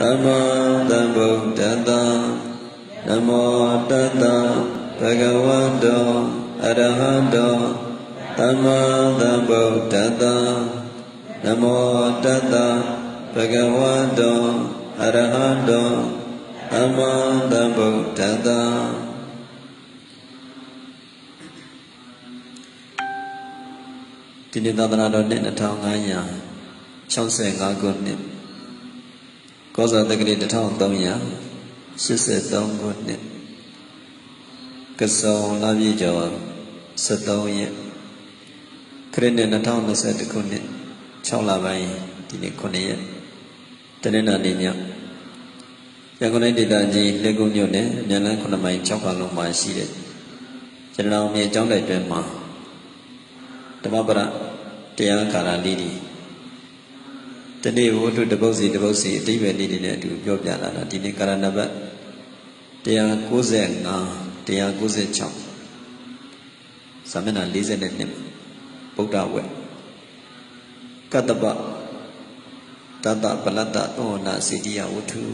သမ္မာသမ္ဗုဒ္ဓတ္တနမောတတ္တဘဂဝတောအရဟတောသမ္မာသမ္ဗုဒ္ဓတ္တနမောတတ္တဘဂဝတောအရဟတောသမ္မာသမ္ဗုဒ္ဓတ္တဒီနေ့သာသနာတော်နှစ်2565ခုနှစ် ကောဇာတက္ကရာ1383ခုနှစ်ကစုံလပြည့်ကျော်73ရက်ခရစ်နှစ်2021ခုနှစ်6လပိုင်းဒီနေ့9ရက်တနင်္လာနေ့ညရန်ကုန်တိုင်းဒေသကြီးလက်ကုန်းမြို့နယ်မြန်လန်း9မိုင်6ပါလုံးမှာရှိတဲ့ကျွန်တော်မြေအကြောင်းတိုက်တွင်မှာဓမ္မပရတရားကာလလေးတွေ တနေ့ဝတ္ထုတပုတ်စီတပုတ်စီအတိပ္ပယ်လေးတွေနဲ့အတူပြောပြလာတာဒီနေ့ကာရဏဘတ်195 196စာမျက်နှာ42ဗုဒ္ဓဝက်ကတ္တပတတပလတ္တသောနာစေတိယဝတ္ထု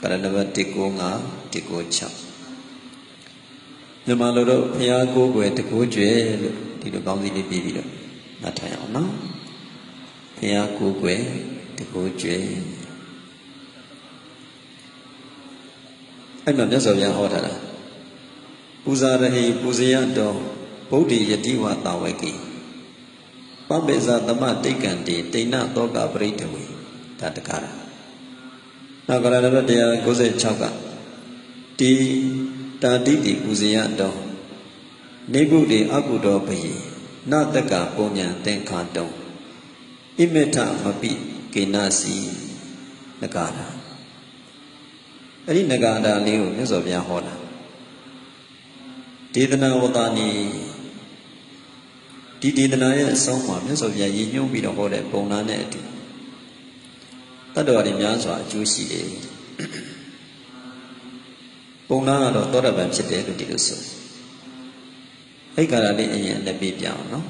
ကာရဏဘတ်195 196မြန်မာလိုတော့ဘုရားကိုယ်ွယ်တကိုးကျွဲလို့ဒီလိုကောင်းစီလေးပြီးပြီးတော့မှတ်ထားရအောင်နော် ဘုရားကိုယ်ွယ်တကိုးကျွဲအဲ့မှာမြတ်စွာဘုရားဟောထားတာပူဇာရဟိပူဇယတော်ဗုဒ္ဓယတိဝတာဝကိပပိဇာသမတိတ်ကံတေတိဏသောကပရိတဝေဒါတကားနောက်ကရဏဘ196ကတိတာတိတိပူဇယတော်နေဗုဒ္ဓေအကုတော်ဘယေနတကပုံညာသင်္ခါတုံ ဣမေထမပိကေနစီနဂါတာအဲ့ဒီနဂါတာလေးကိုမြတ်စွာဘုရားဟောတာဒေသနာဝတ္တနီဒီဒေသနာရဲ့အဆုံးမှာမြတ်စွာဘုရားရည်ညွှန်းပြီးတော့ဟောတဲ့ပုံနာနဲ့အတူတတ္တဝါတွေများစွာအကျိုးရှိတယ်ပုံနာကတော့သောတပန်ဖြစ်တယ်လို့ဒီလိုဆိုအဲ့ကာရလေးအရင်လည်းပြပြအောင်နော်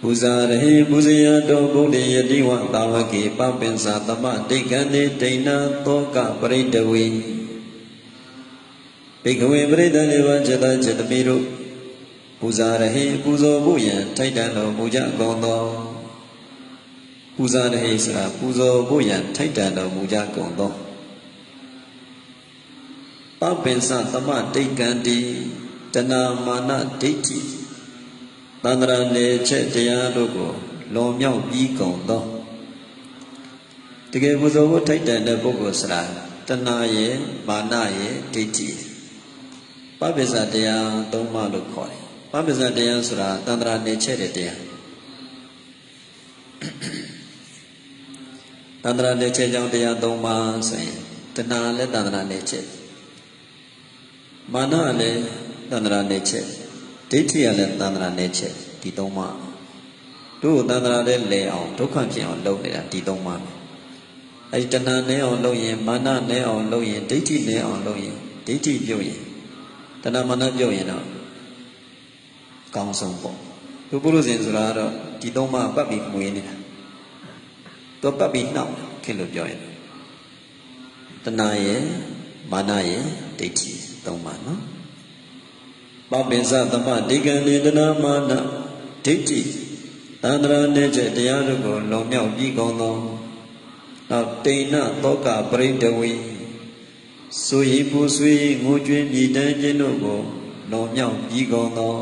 ပူဇာရဟိပူဇယတောဗုဒ္ဓယတိဝတာဝကေပပင်္စာသမတိတ်ကံနေဒိဏသောကပရိတဝေဘေကဝေပရိသနေဝจิตจิตမိတို့ပူဇာရဟိပူဇော်ဖို့ယံထိုက်တန်တော်မူကြကုန်သောပူဇာရဟိဆိုတာပူဇော်ဖို့ယံထိုက်တန်တော်မူကြကုန်သောပပင်္စာသမတိတ်ကံတိတဏမာနဒိဋ္ဌိ သန္တရာနေချက်တရားတို့ကိုလွန်မြောက်ပြီးကုန်သောတကယ်ပူဇော်ဖို့ထိုက်တန်တဲ့ပုဂ္ဂိုလ်စရာတဏရဲ့မာနရဲ့ဒိဋ္ဌိပပိစ္ဆတရားသုံးပါးလို့ခေါ်တယ်ပပိစ္ဆတရားဆိုတာသန္တရာနေချက်တဲ့တရားသန္တရာနေချက်ကြောင့်တရားသုံးပါးဆိုရင်တဏလည်းသန္တရာနေချက်မာနလည်းသန္တရာနေချက် ဒိဋ္ဌိကလည်းသန္တရာနေချက်ဒီသုံးပါးတို့သန္တရာတဲ့လဲအောင်ဒုက္ခဖြစ်အောင်လုပ်နေတာဒီသုံးပါးအဲဒီတဏှာနဲ့အောင်လုပ်ရင်မာနနဲ့အောင်လုပ်ရင်ဒိဋ္ဌိနဲ့အောင်လုပ်ရင်ဒိဋ္ဌိပြုတ်ရင်တဏှာမာနပြုတ်ရင်တော့ကောင်းဆုံးပေါ့ဘုပုရုဇဉ်ဆိုတာကတော့ဒီသုံးပါးပတ်ပြီးငွေနေတာတော့ပတ်ပြီးနှောက်ခင်လို့ပြောရင်တဏှာရဲ့မာနရဲ့ဒိဋ္ဌိသုံးပါးနော် ပပိစသမဒိကံနေတနာမာနဒိဋ္ဌိသန္တရာနေချက်တရားတို့ကိုလုံမြောက်ပြီးကုန်သောနောက်တိဏသောကပရိတဝေဆိုရင်ပူဆွေးငိုကြွေးမြည်တမ်းခြင်းတို့ကိုလုံမြောက်ပြီးကုန်သော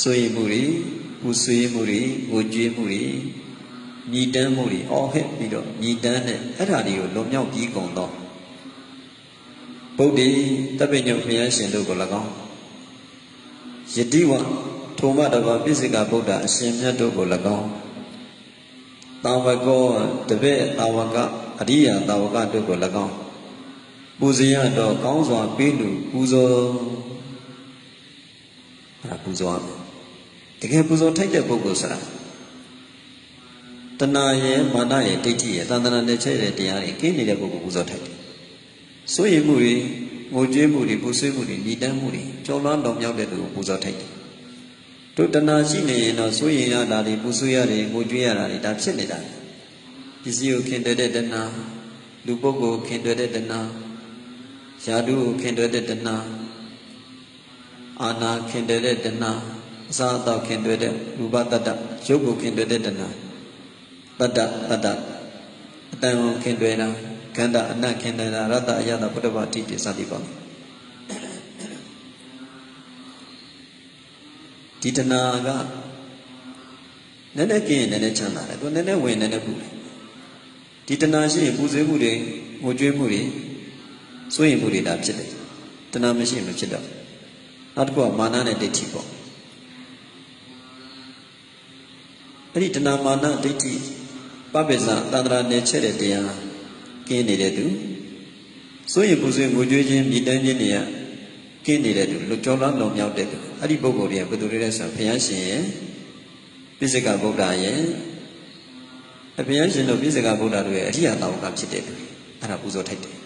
ဆိုရင်မှုတွေပူဆွေးမှုတွေငိုကြွေးမှုတွေမြည်တမ်းမှုတွေအော်ဟစ်ပြီးတော့မြည်တမ်းတဲ့အဲ့ဓာတွေကိုလုံမြောက်ပြီးကုန်သောဗုဒ္ဓတပိညုတ်ဘုရားရှင်တို့ကို၎င်း ယတိဝထိုမတဘာပိစိကဗုဒ္ဓအရှင်မြတ်တို့ကို၎င်းတာဝကောတပည့်တာဝကအရိယာတာဝကတို့ကို၎င်းပူဇေရတော့ကောင်းစွာပေးလူပူဇော်အဲ့ဒါပူဇော်ရမယ်တကယ်ပူဇော်ထိုက်တဲ့ပုဂ္ဂိုလ်ဆိုတာတဏှာရဲ့မာနရဲ့ဒိဋ္ဌိရဲ့သန္တနာနဲ့ချက်တဲ့တရားတွေကင်းနေတဲ့ပုဂ္ဂိုလ်ပူဇော်ထိုက်တယ်စိုးရိမ်မှုတွေ ငိုကြွေးမှုတွေပူဆွေးမှုတွေညီတမ်းမှုတွေကြော်လွှမ်းတော်မြောက်တဲ့သူကိုပူဇော်ထိုက်တယ်တို့တဏှာရှိနေရင်တော့စိုးရင်ရတာတွေပူဆွေးရတယ်ငိုကြွေးရတာတွေဒါဖြစ်နေတာပစ္စည်းကိုခင်တွေ့တဲ့တဏှာလူပုဂ္ဂိုလ်ခင်တွေ့တဲ့တဏှာယာတုကိုခင်တွေ့တဲ့တဏှာအာနာခင်တွေ့တဲ့တဏှာအစာအသောက်ခင်တွေ့တဲ့ရူပတတ္တရုပ်ကိုခင်တွေ့တဲ့တဏှာတတ္တတတ္တအတန်ကိုခင်တွေ့တာ ခန္ဓာအနတ်ခင်တွေ့တာရတ္တအယတဘုဒ္ဓဘာတိတိစသည်ပေါ့ဒီတဏှာကနည်းနည်းกินနည်းနည်းချမ်းသာတယ်သူနည်းနည်းဝင်နည်းနည်းပူတယ်ဒီတဏှာရှိရင်ပူဆွေးမှုတွေငိုကြွေးမှုတွေစိုးရင်မှုတွေဒါဖြစ်တယ်တဏှာမရှိရင်မဖြစ်တော့နောက်တစ်ခုကမာနနဲ့ဒိဋ္ဌိပေါ့အဲ့ဒီတဏှာမာနဒိဋ္ဌိပပိစသန္တရာနယ်ချက်တဲ့တရား ကင်းနေတဲ့သူစိုးရင်ပူဆွေးငိုကြွေးခြင်းမြည်တမ်းခြင်းတွေကကင်းနေတဲ့သူလွကြောလားလုံမြောက်တဲ့သူအဲ့ဒီပုဂ္ဂိုလ်တွေကဘယ်သူတွေလဲဆိုတော့ဘုရားရှင်ရဲ့ပိစိကဗုဒ္ဓရဲ့အဘုရားရှင်တို့ပိစိကဗုဒ္ဓတို့ရဲ့အရိယတာဝကဖြစ်တဲ့သူအဲ့ဒါပူဇော်ထိုက်တယ်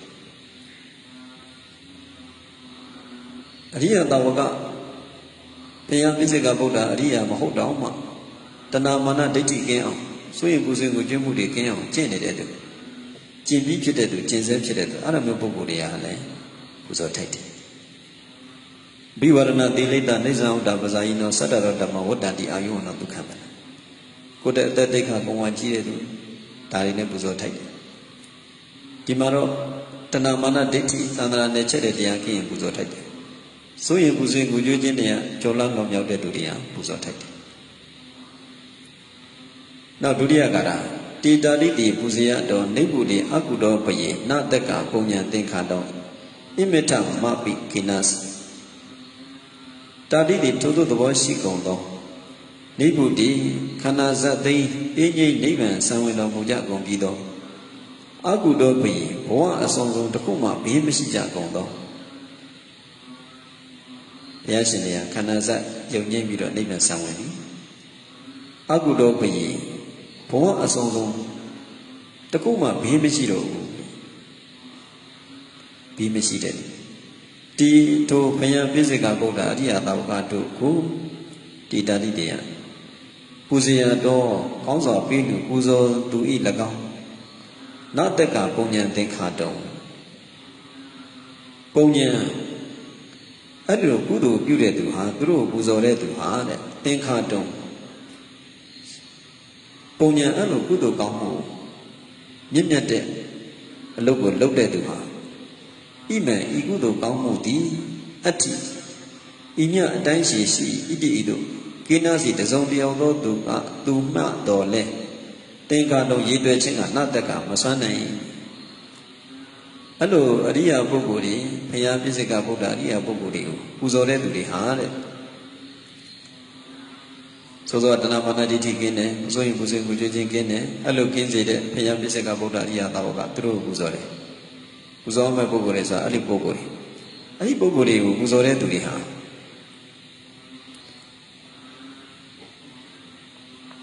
အရိယတာဝကဘုရားပိစိကဗုဒ္ဓအရိယမဟုတ်တော့မှတဏမာနဒိဋ္ဌိကင်းအောင်ဆိုရင်ပူဇော်ကိုကျွမ်းမှုတွေကင်းအောင်ကျင့်နေတဲ့သူ ကျင့်ပြီးဖြစ်တဲ့သူကျင့်ဆဲဖြစ်တဲ့သူအဲ့လိုမျိုးပုဂ္ဂိုလ်တွေကလည်းပူဇော်ထိုက်တယ်ဘိဝရဏတိလိတ္တနေဇံဥဒ္ဒပဇာယိနောသတ္တရဓမ္မဝတ္တတိအာယုဝနောဒုက္ခမနကိုယ်တဲ့အသက်တိတ်ခါကုံဝါကြီးတဲ့သူဒါတွေနဲ့ပူဇော်ထိုက်တယ်ဒီမှာတော့တဏမာနဒိဋ္ဌိသန္တရာနဲ့ချက်တဲ့တရားခင်းရင်ပူဇော်ထိုက်တယ်ဆိုရင်ပူဇော်ငူကျွေးခြင်းတရားကြော်လန်းတော်မြောက်တဲ့သူတွေကပူဇော်ထိုက်တယ်နောက်ဒုတိယကာရ တေတာတိတိပူဇေယတော်နေပုတိအကုတော်ဘယေနတက္ကပုံညာသင်္ခါတော်ဣမေထမပိကိနသတာတိတိထိုသို့သဘောရှိကုန်သောနိဗ္ဗုတိခန္ဓာဇတ်သိအင်းကြီးနိဗ္ဗာန်ဆံဝင်တော်မူကြကုန်ပြီးသောအကုသောဘိဘဝအဆုံးဆုံးတစ်ခုမှဘေးမရှိကြကုန်သောဘုရားရှင်တွေကခန္ဓာဇတ်ယုံငိမ့်ပြီးတော့နိဗ္ဗာန်ဆံဝင်ပြီအကုသောဘိ ဘဝအဆုံးဆုံးတစ်ခုမှဘေးမရှိတော့ဘူးဘေးမရှိတဲ့ဒီတို့ဘုရားပြည့်စကဗုဒ္ဓအရိယသာဝကတို့ကိုဒီတာတိတရားပူဇေယတော်ကောင်းစွာပြီးလူပူဇော်သူဤ၎င်းနတက်ကပုံညာသင်္ခါတုံပုံညာအဲ့ဒီလိုကုသိုလ်ပြုတဲ့သူဟာသူတို့ပူဇော်တဲ့သူဟာတဲ့သင်္ခါတုံ ပုံညာအဲ့လိုကုသိုလ်ကောင်းမှုမြင့်မြတ်တဲ့အလုပ်ကိုလုပ်တဲ့သူဟာဣမံဤကုသိုလ်ကောင်းမှုသည်အတ္တိဤမြအတိုင်းရှိရှိဣတိဤတို့ကိနာစီတစုံတယောက်သောသူကသူမှတော်လဲသင်္ကာလုံးရည်တွေ့ခြင်းကနတ်တက်ကမစွမ်းနိုင်အဲ့လိုအရိယာပုဂ္ဂိုလ်တွေဘုရားပြည့်စကဗုဒ္ဓအရိယာပုဂ္ဂိုလ်တွေကိုပူဇော်တဲ့သူတွေဟာတဲ့ ဆိုတော့တဏမာနဒိဋ္ဌိကင်းတယ်အစိုးရင်ပူဇော်ကိုကြွခြင်းကင်းတယ်အဲ့လိုကင်းစေတဲ့ဘုရားပြည့်စကဗုဒ္ဓအရိယာသာဝကသူတို့ကိုပူဇော်တယ်ပူဇော်မဲ့ပုဂ္ဂိုလ်တွေဆိုတာအဲ့ဒီပုဂ္ဂိုလ်တွေအဲ့ဒီပုဂ္ဂိုလ်တွေကိုပူဇော်တဲ့သူတွေဟာ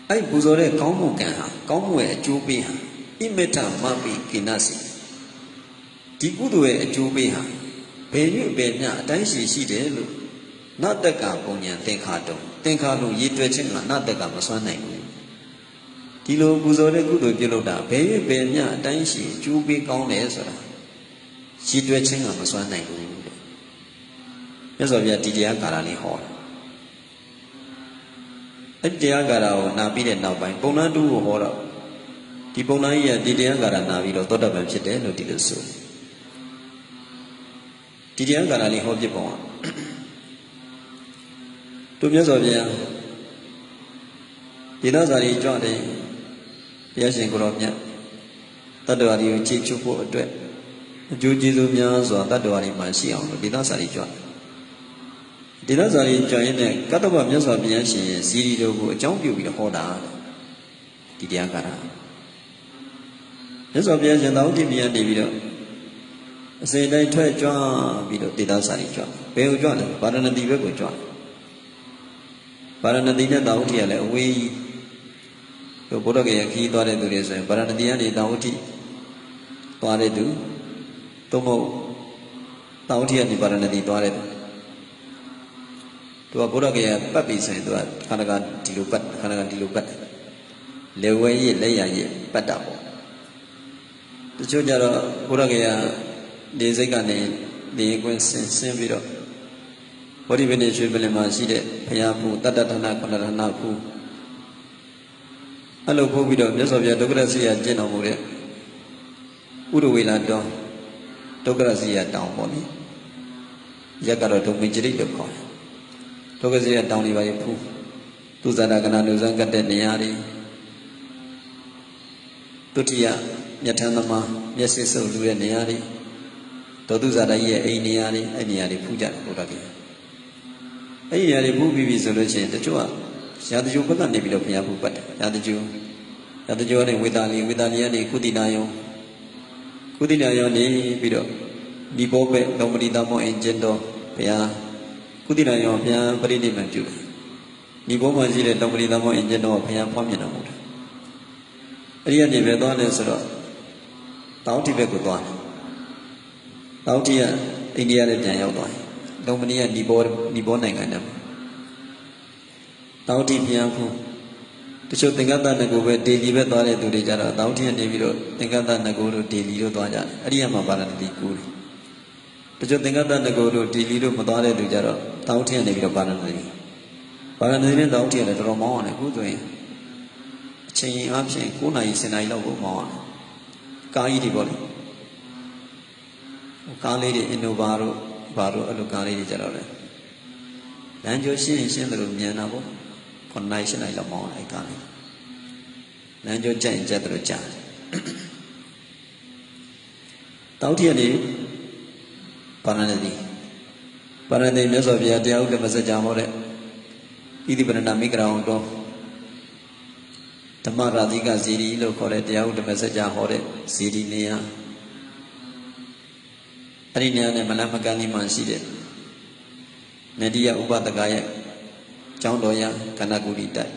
အဲ့ပူဇော်တဲ့ကောင်းမှုကံဟာကောင်းမှုရဲ့အကျိုးပေးဟာဣမေတ္တမပိကိနစီဒီကုသိုလ်ရဲ့အကျိုးပေးဟာဘယ်၍ဘယ်မျှအတိုင်းရှိရှိတယ်လို့နတ္တကပုံညာသင်္ခါတုံ သင်္ခါလို့ရည်တွက်ခြင်းကနတ္တကမစွမ်းနိုင်ဘူးဒီလိုပူဇော်တဲ့ကုသိုလ်ပြုလုပ်တာဘယ်၍ဘယ်မျှအတိုင်းရှိအကျိုးပေးကောင်းတယ်ဆိုတာရည်တွက်ခြင်းကမစွမ်းနိုင်ဘူးတဲ့မြတ်စွာဘုရားဒီတရားကာလလေးဟောတယ်အဲ့တရားကာရကိုနာပြီးတဲ့နောက်ပိုင်းပုံနှန်းတူကိုဟောတော့ဒီပုံနှန်းကြီးကဒီတရားကာရနာပြီးတော့သောတပန်ဖြစ်တယ်လို့ဒီလိုဆိုဒီတရားကာရလေးဟောပြပုံက တို့မြတ်စွာဘုရားဒီသောဇာတိကြွတယ်ဘုရားရှင်ကိုရောမြတ်တတ္တဝါတွေကိုကြည်ချွဖို့အတွက်အကျိုးကျေးဇူးများစွာတတ္တဝါတွေမှာရှိအောင်လို့ဒီသောဇာတိကြွတယ်ဒီလဇာရီကြွရင်နဲ့ကတ္တဗမြတ်စွာဘုရားရှင်ရဲ့ဇီရီတို့ကိုအကြောင်းပြုပြီးဟောတာဒီတရားကရာမြတ်စွာဘုရားရှင်တောင်းတိပြန်နေပြီးတော့အစိတိုင်းထွက်ကြွပြီးတော့တေသာစာရီကြွဘယ်ကိုကြွလဲဗာရဏတိဘက်ကိုကြွ ဗာရဏတိနဲ့တာဝတိကလည်းအဝေးကြီးတို့ဘုရားကရခီးသွားတဲ့သူတွေဆိုရင်ဗာရဏတိကနေတာဝတိသွားတဲ့သူသို့မဟုတ်တာဝတိကနေဗာရဏတိသွားတဲ့သူသူကဘုရားကရပတ်ပြီဆိုရင်သူကခန္ဓာကဒီလိုပတ်ခန္ဓာကဒီလိုပတ်လေဝဲရလက်ရရပတ်တာပေါ့တချို့ကြတော့ဘုရားကေယနေစိတ်ကနေနေကွင်းဆင်းဆင်းပြီးတော့ ဘောဓိပင်ရွှေပလင်မှာရှိတဲ့ဘုရားဖူတတ္တဌာနခန္ဓာဌာနဖူအဲ့လိုဖူးပြီးတော့မြတ်စွာဘုရားဒုက္ခရစီယကျင့်တော်မူတဲ့ဥရဝေလာတော်ဒုက္ခရစီယတောင်ပေါ့လေရက်ကတော့ဒုံမင်ကြိတ်လို့ခေါ်တယ်ဒုက္ခစီယတောင်လေးပါရဖူးသူဇာတာကနာလူဇံကတ်တဲ့နေရာတွေဒုတိယမြတ်ထမ်းသမားမျက်စိစုပ်လူတဲ့နေရာတွေဒေါတုဇာတကြီးရဲ့အိမ်နေရာတွေအဲ့နေရာတွေဖူးကြတယ်ဘုရားကြီး အဲ့ဒီနေရာတွေဖူးပြီးပြီဆိုလို့ရှိရင်တချို့ကရာတကြိုဘက်ကနေပြီးတော့ဘုရားဖူးပတ်တယ်ရာတကြိုရာတကြိုကနေဝေတာလီဝေတာလီကနေကုတိနာယုံကုတိနာယုံနေပြီးတော့ဒီဘောပဲလုံးပရိသမောအင်ဂျင်တော်ဘုရားကုတိနာယုံဘုရားပရိနိဗ္ဗာန်ပြုတယ်ဒီဘောမှာရှိတဲ့လုံးပရိသမောအင်ဂျင်တော်ဘုရားဖွင့်မြင်တော်မူတယ်အဲ့ဒီကနေပဲသွားတယ်ဆိုတော့တောင်းတိဘက်ကိုသွားတယ်တောင်းတိကအိန္ဒိယနဲ့ပြန်ရောက်သွားတယ် လုံမနီကနီဘောနီဘောနိုင်ငံနဲ့တောင်းတိပြန်ဖူးတချို့သင်္ကတနကိုပဲဒေလီပဲသွားတဲ့သူတွေကြတော့တောင်းတိကနေပြီးတော့သင်္ကတနကိုတို့ဒေလီတို့သွားကြတယ်အဲ့ဒီကမှပါရဏတိကူတယ်တချို့သင်္ကတနကိုတို့ဒေလီတို့မသွားတဲ့သူကြတော့တောင်းတိကနေပြီးတော့ပါရဏတိပါရဏတိနဲ့တောင်းတိကလည်းတော်တော်မောင်းရတယ်ခုဆိုရင်အချိန်အချင်း9နာရီ10နာရီလောက်ကိုမောင်းရတယ်ကားကြီးတွေပေါ့လေကားလေးတွေအင်နိုဗာတို့ ဘာတို့အဲ့လိုကားလေးတွေကြတော့လေလမ်းကြိုရှင်းရှင်းတယ်လို့မြန်တာပေါ့9နိုင်10နိုင်လောက်မောင်းလိုက်ကားလေးလမ်းကြိုကြိုက်ကြတယ်လို့ကြားတယ်တောက်ထရနေပါဏတိပါဏတိမြတ်စွာဘုရားတရားဥဒ္ဓမစကြာဟောတဲ့ဣတိပရဏမိကရောင်တော်ဓမ္မရာတိကဇီရီလို့ခေါ်တဲ့တရားဥဒ္ဓမစကြာဟောတဲ့ဇီရီနေရာ အဲ့ဒီနေရာနဲ့မလမကန်းလေးမှရှိတဲ့နဒီယဥပဒကရဲ့ကျောင်းတော်ရကဏကူရီတိုက်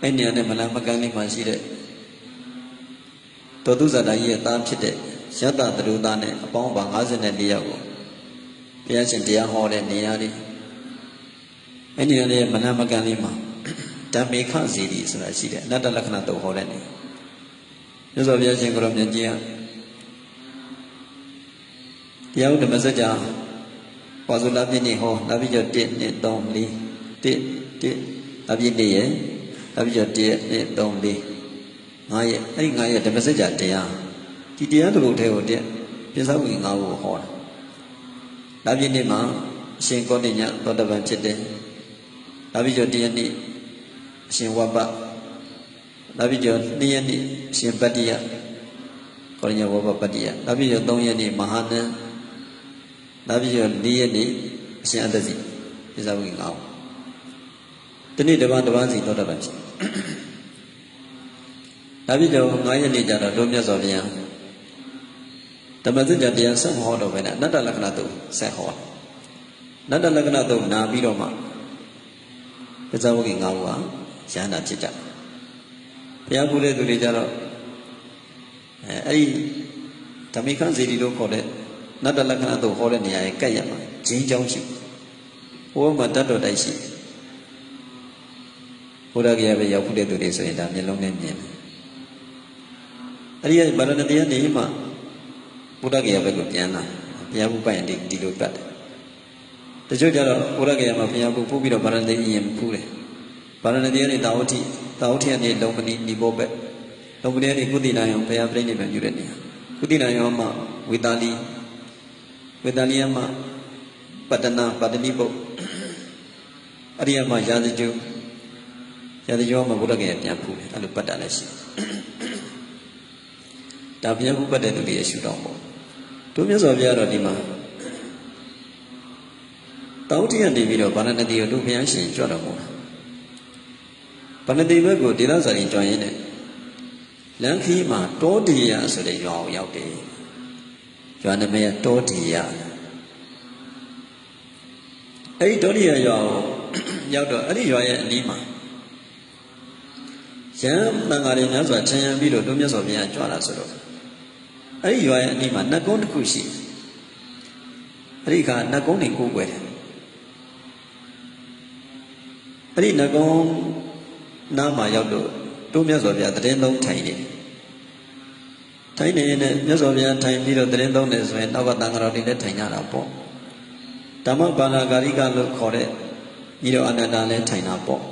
အဲ့နေရာနဲ့မလမကန်းလေးမှရှိတဲ့တောတုဇာတာကြီးရဲ့သားဖြစ်တဲ့ယတသရုသားနဲ့အပေါင်းပါ54ယောက်ကိုဘုရားရှင်တရားဟောတဲ့နေရာလေးအဲ့ဒီနေရာလေးမလမကန်းလေးမှာဓမ္မေခဇီရီဆိုတာရှိတယ်အနတ္တလက္ခဏာတုံဟောတဲ့နေမြတ်စွာဘုရားရှင်ကိုရောမြတ်ကြီးက တရားဥဒ္ဓမစကြာပွားစုလာပြည့်နေဟောလာပြည့်ကျော်1 2 3 4 1 1လာပြည့်နေရဲ့လာပြည့်ကျော်1 2 3 4 9ရက်အဲ့ဒီ9ရက်ဓမ္မစကြာတရားဒီတရားတစ်ခုတည်းကိုတက်ပြစ္ဆုတ်ဝင်9ကိုဟောတာလာပြည့်နေမှာအရှင်ကောဏိညသောတပန်ဖြစ်တယ်လာပြည့်ကျော်1ရက်နေ့အရှင်ဝဘလာပြည့်ကျော်2ရက်နေ့အရှင်ပတ္တိယကောဏိညဝဘပတ္တိယလာပြည့်ကျော်3ရက်နေ့မဟာနန္နောက်ပြီးတော့၄ရက်နေ့အရှင်အတ္တစီပြဇာဝိငောင်းဒီနေ့တပန်းတပန်းစီသောတာပန်ဖြစ်နောက်ပြီးတော့၅ရက်နေ့ကျတော့တို့မြတ်စွာဘုရားဓမ္မစကြာတရားဆက်မဟောတော့ဘဲနဲ့အနတ္တလက္ခဏာတုဆက်ဟောအနတ္တလက္ခဏာတုနာပြီးတော့မှပြဇာဝိငောင်းကရဟန္တာဖြစ်ကြဘုရားကူတဲ့သူတွေကြတော့အဲအဲ့ဒီဓမ္မိခန့်စီတီလို့ခေါ်တဲ့ နတ္တလက္ခဏာတို့ဟောတဲ့နေရာရဲ့ကတ်ရမှာဂျင်းကြောင်းရှိဟိုမှာတတ်တော်တိုက်ရှိဘုရားကြီးပဲရောက်ဖို့တဲ့သူတွေဆိုရင်ဒါမျက်လုံးနဲ့မြင်တယ်အဲ့ဒီဗာရဏတိကနေမှဘုရားကြီးပဲကိုပြန်လာဘုရားဘုပိုင်ဒီဒီလိုတတ်တယ်တချို့ကျတော့ဘုရားကြီးမှာဘုရားဘုဖူးပြီးတော့ဗာရဏတိရင်ဖူးတယ်ဗာရဏတိကနေတာဝတိတာဝတိကနေလုံမနီဒီဘောဘက်လုံမနီကနေကုသီနာယံဘုရားပြိဋိနိဗ္ဗာန်ပြုတဲ့နေရာကုသီနာယံမှာဝေတာလီ ဝေတလိယမပတ္တနာပတ္တနိပုတ်အရိယမရာဇကျုရာဇကျုမှာဘုရားကပြန်ဖူးတယ်အဲ့လိုပတ်တာလည်းရှိဒါပြန်ဖူးပတ်တဲ့သူတွေရှုတော့ပေါ့တို့မြတ်စွာဘုရားတော်ဒီမှာတောင်းတရနေပြီးတော့ဗာဏတိကိုတို့ဘုရားရှင်ကြွတော်မူတာဗာဏတိဘက်ကိုဒေသစာရင်ကြွရင်တဲ့လမ်းခီးမှာတောတေယဆိုတဲ့ရွာကိုရောက်တယ် ရွာနာမည်တောတီရအဲ့ဒီတောတီရရွာကိုရောက်တော့အဲ့ဒီရွာရဲ့အနီးမှာရန်တန်ဃာတွေများစွာခြံရံပြီးတော့တို့မြတ်စွာဘုရားကြွလာဆိုတော့အဲ့ဒီရွာရဲ့အနီးမှာနှကုံးတစ်ခုရှိအဲ့ဒီကနှကုံးတွေကိုကိုွယ်တယ်အဲ့ဒီနှကုံးနားမှာရောက်တော့တို့မြတ်စွာဘုရားတည်င်းလုံးထိုင်နေ ထိုင်နေနဲ့မြတ်စွာဘုရားထိုင်ပြီးတော့တရင်သုံးတယ်ဆိုရင်နောက်ကတန်ဃာတော်တွေလည်းထိုင်ကြတာပေါ့ဓမ္မပါဏာဂာရိကလို့ခေါ်တဲ့ညီတော်အနန္ဒာလည်းထိုင်တာပေါ့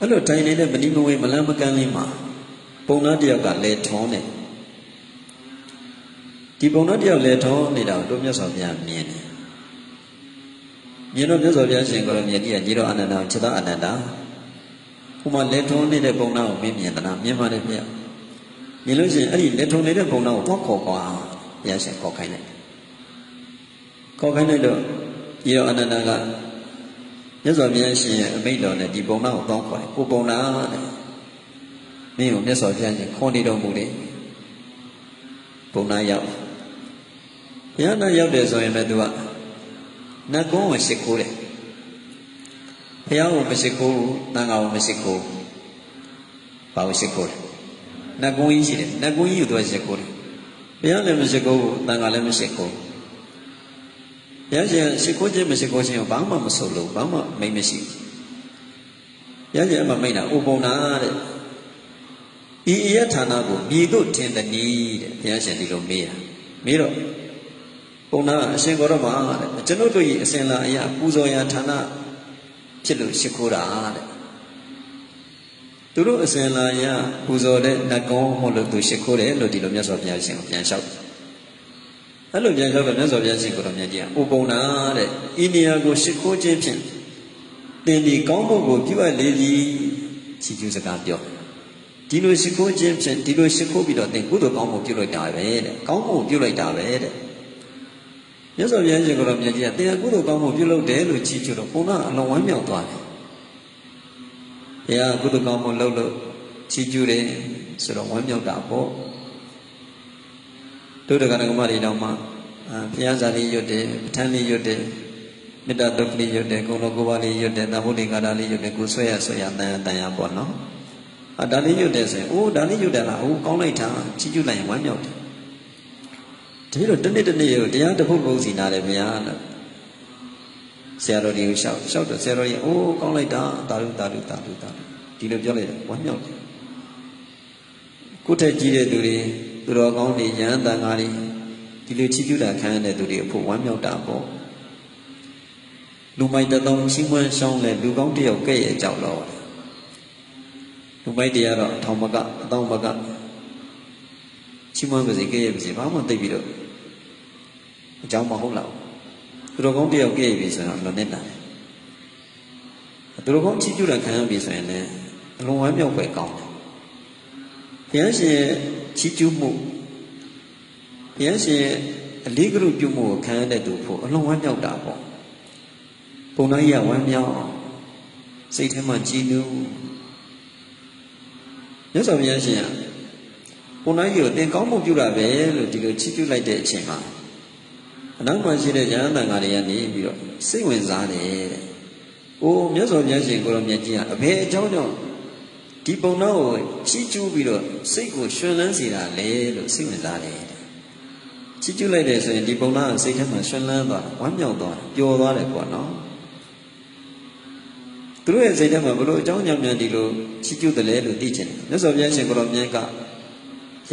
အဲ့လိုထိုင်နေတဲ့မဏိမဝေမလန်းမကန်းလေးမှာပုံနာတယောက်ကလဲထုံးတယ်ဒီပုံနာတယောက်လဲထုံးနေတာကိုတို့မြတ်စွာဘုရားမြင်တယ်မြင်တော့မြတ်စွာဘုရားရှင်ကိုယ်တော်မြင်ကြည့်ရညီတော်အနန္ဒာခြေတော်အနန္ဒာဟိုမှာလဲထုံးနေတဲ့ပုံနာကိုမင်းမြင်သလားမြင်ပါတယ်ဗျ မြင်လို့ရှိရင်အဲ့ဒီလက်ထုံနေတဲ့ပုံနာကိုတော့ခေါ်ကွာဘုရားရှင်ခေါ်ခိုင်းလိုက်ခေါ်ခိုင်းလိုက်တော့ဒီတော့အနန္ဒာကမြတ်စွာဘုရားရှင်ရဲ့အမိန့်တော်နဲ့ဒီပုံနာကိုတော့ခေါ်တယ်ကိုပုံနာတဲ့မင်းကိုမြတ်စွာဘုရားရှင်ခေါ်နေတော်မူတယ်ပုံနာရောက်ဘုရားနာရောက်တယ်ဆိုရင်လည်းသူကနတ်ကုန်းကိုရှ िख ိုးတယ်ဘုရားကိုမရှိခိုးဘူးတန်ခါကိုမရှိခိုးဘာကိုရှိခိုးလဲ နတ်ကုန်းကြီးရှိတယ်နတ်ကုန်းကြီးကိုသူကရှိခိုးတယ်ဘုရားလည်းမရှိခိုးဘူးတန်ခါလည်းမရှိခိုးဘုရားရှင်ရှိခိုးခြင်းမရှိခိုးခြင်းကိုဘာမှမဆိုလို့ဘာမှမိတ်မရှိဘူးဘုရားရှင်အမှမိတ်တာဥပုံနာတဲ့ဤအယဌာနကိုမြည်တို့ထင်သည်တဲ့ဘုရားရှင်ဒီလိုမေးတာမေးတော့ပုံနာအရှင်ကောရမတဲ့ကျွန်ုပ်တို့၏အစဉ်လာအရာပူဇော်ရာဌာနဖြစ်လို့ရှိခိုးတာတဲ့ သူတို့အစဉ်လာရပူဇော်တဲ့နတ်ကောင်းမို့လို့သူရှိခိုးတယ်လို့ဒီလိုမြတ်စွာဘုရားရှင်ကိုပြန်လျှောက်အဲ့လိုပြန်လျှောက်တော့မြတ်စွာဘုရားရှင်ကိုတော့မြတ်ကြီးဥပုံနာတဲ့ဤနေရာကိုရှိခိုးခြင်းဖြင့်သင်ဒီကောင်းမှုကိုပြုအပ်လေပြီချီးကျူးစကားပြောဒီလိုရှိခိုးခြင်းဖြင့်ဒီလိုရှိခိုးပြီးတော့သင်ကုသိုလ်ကောင်းမှုပြုလိုက်တာပဲတဲ့ကောင်းမှုပြုလိုက်တာပဲတဲ့မြတ်စွာဘုရားရှင်ကတော့မြတ်ကြီးကတရားကုသိုလ်ကောင်းမှုပြုလုပ်တယ်လို့ချီးကျူးတော့ဘုန်းကအလွန်ဝမ်းမြောက်သွားတယ် ဘုရားကုသိုလ်ကောင်းမှုလုပ်လို့ချီးကျူးတယ်ဆိုတော့ဝမ်းမြောက်တာပေါ့ဒုဒကနကမတွေတောင်မှဘုရားဇာတိရွတ်တယ်ပဋ္ဌာန်းလေးရွတ်တယ်မေတ္တာတုတ်ကလေးရွတ်တယ်ကုံတော်ကိုပါလေးရွတ်တယ်သဗ္ဗုဒ္ဓကာတာလေးရွတ်တယ်ကိုဆွဲရဆွဲရတန်ရတန်ရပေါ့နော်အာဒါလေးရွတ်တယ်ဆိုရင်အိုးဒါလေးရွတ်တယ်လားအိုးကောင်းလိုက်တာချီးကျူးလိုက်ရင်ဝမ်းမြောက်တယ်တပည့်တော်တနေ့တနေ့ကိုတရားတစ်ခုပုံစီနာတယ်ဗျာလို့ ဆရာတော်ကြီးကိုရှောက်ရှောက်တော့ဆရာတော်ကြီးအိုးကောင်းလိုက်တာတာလူတာလူတာလူတာဒီလိုပြောလိုက်တယ်ဝမ်းမြောက်တယ်ကိုယ့်ထက်ကြီးတဲ့သူတွေသူတော်ကောင်းတွေရဟန်းတန်ဃာတွေဒီလိုချီးကျူးတာခံရတဲ့သူတွေအဖို့ဝမ်းမြောက်တာပေါ့လူမိုက်တသောချီးမွမ်းရှောင်းလဲလူကောင်းတယောက်ကဲ့ရဲ့ကြောက်တော့လူမိုက်တရားတော့ထောင်မကအတောင်မကချီးမွမ်းပါစေကဲ့ရဲ့ပါစေဘာမှသိပြီးတော့အကြောင်းမဟုတ်လောက် သူတော်ကောင်းတယောက်ကဲ့ပြီဆိုတော့လွန်နေတာသူတော်ကောင်းချီးကျူးတာခံရပြီဆိုရင်လည်းအလုံးဝမ်းမြောက်ပဲကောင်းတယ်ဘုရားရှင်ချီးကျူးမှုဘုရားရှင်အလေးကရုပြုမှုကိုခံရတဲ့သူဖို့အလုံးဝမ်းမြောက်တာပေါ့ပုံနာကြီးကဝမ်းမြောက်စိတ်ထဲမှာကြည်နူးမြတ်စွာဘုရားရှင်ကပုံနာကြီးကိုသင်ကောင်းမှုပြုတာပဲလို့ဒီလိုချီးကျူးလိုက်တဲ့အချိန်မှာ အနောက်မှာရှိတဲ့ဉာဏ်တန်ဃာတွေကနေပြီးတော့စိတ်ဝင်စားတယ်တဲ့။အိုးမြတ်စွာဘုရားရှင်ကိုရောမြတ်ကြီးကအဘယ်အကြောင်းကြောင့်ဒီပုံတော်ကိုချီးကျူးပြီးတော့စိတ်ကိုရှင်လန်းစေတာလေလို့စိတ်ဝင်စားတယ်တဲ့။ချီးကျူးလိုက်တယ်ဆိုရင်ဒီပုံတော်ကစိတ်ထဲမှာရှင်လန်းသွားဝမ်းမြောက်သွားပျော်သွားတယ်ပေါ့နော်။သူတို့ရဲ့စိတ်ထဲမှာဘလို့အကြောင်းကြောင့်များဒီလိုချီးကျူးတယ်လဲလို့သိချင်တယ်။မြတ်စွာဘုရားရှင်ကိုရောမြတ်က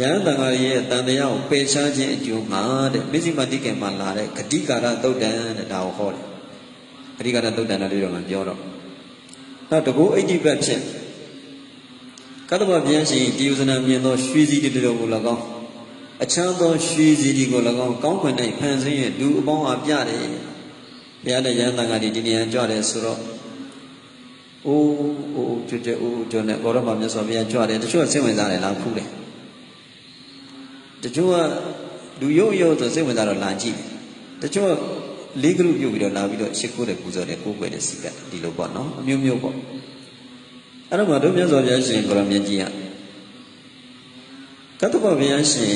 ယဟန်တန်ဃာရဲ့တန်တရားကိုပယ်ရှားခြင်းအကျိုးမှာတဲ့မစ္စည်းမတိကေမှာလာတဲ့ဂတိကာရသုတ်တန်တဲ့ဒါကိုဟောတယ်ဂတိကာရသုတ်တန်တော်လေးတော့မပြောတော့နောက်တကူအိဋ္ဌိပတ်ဖြင့်ကတ္တဗဗျမ်းရှိဒီယုဇနာမြင်သောရွှေစည်းတတော်ကို၎င်းအချမ်းသောရွှေစည်းဒီကို၎င်းကောင်းခွင်၌ဖန်ဆင်း၍လူအပေါင်းအားပြတယ်ဘုရားတဲ့ယဟန်တန်ဃာဒီဒီနေရာကြွတယ်ဆိုတော့အိုးအိုးကျွတ်ကျွတ်အိုးကျွတ်နဲ့ဘောရမမြတ်စွာဘုရားကြွတယ်တချို့စိတ်ဝင်စားတယ်လားဖူးတယ် တချို့ကလူရုပ်ရုပ်ဆိုစိတ်ဝင်စားတော့လာကြည့်တချို့လေးကရုပြုတ်ပြီးတော့လာပြီးတော့ရှ िख ိုးတယ်ပူဇော်တယ်ကိုးကွယ်တယ်စီကတ်ဒီလိုပေါ့နော်အမျိုးမျိုးပေါ့အဲ့တော့မှတို့မြတ်စွာဘုရားရှင်ကိုရောမြတ်ကြီးကကတ္တပဘုရားရှင်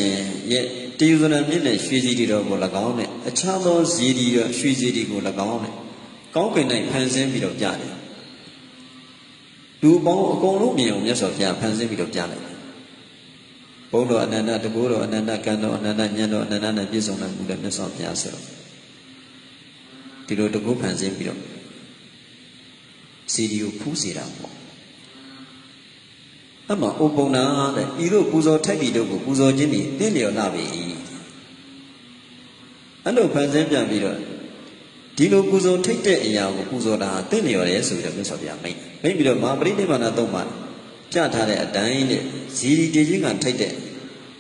ရဲ့တည်ယူဇနာမြင့်တဲ့ရွှေစီတီတော်ကို၎င်းနဲ့အခြားသောဇီတီတော်ရွှေစီတီကို၎င်းနဲ့ကောင်းကင်၌ဖန်ဆင်းပြီးတော့ကြားတယ်လူပေါင်းအကုန်လုံးမြင်အောင်မြတ်စွာဘုရားဖန်ဆင်းပြီးတော့ကြားလိုက် ဘုန်းတော်အနန္တတကူတော်အနန္တကံတော်အနန္တဉာဏ်တော်အနန္တနဲ့ပြည့်စုံတဲ့မူတဲ့မြတ်စွာဘုရားဆိုတော့ဒီလိုတကူဖန်ဆင်းပြီးတော့စီဒီကိုဖူးစေတာပေါ့အမှအိုပုံနာတဲ့ဤတို့ပူဇော်ထိုက်ပြီးတို့ကိုပူဇော်ခြင်းဤတင့်လျော်လာပြီအဲ့လိုဖန်ဆင်းပြန်ပြီးတော့ဒီလိုပူဇော်ထိတ်တဲ့အရာကိုပူဇော်တာတင့်လျော်တယ်ဆိုပြီးတော့မြတ်စွာဘုရားမိတ်မိတ်ပြီးတော့မဟာပရိနိဗ္ဗာန်သုံးပါ ကြထားတဲ့အတိုင်းနဲ့ဇီရီတည်ခြင်းကထိုက်တဲ့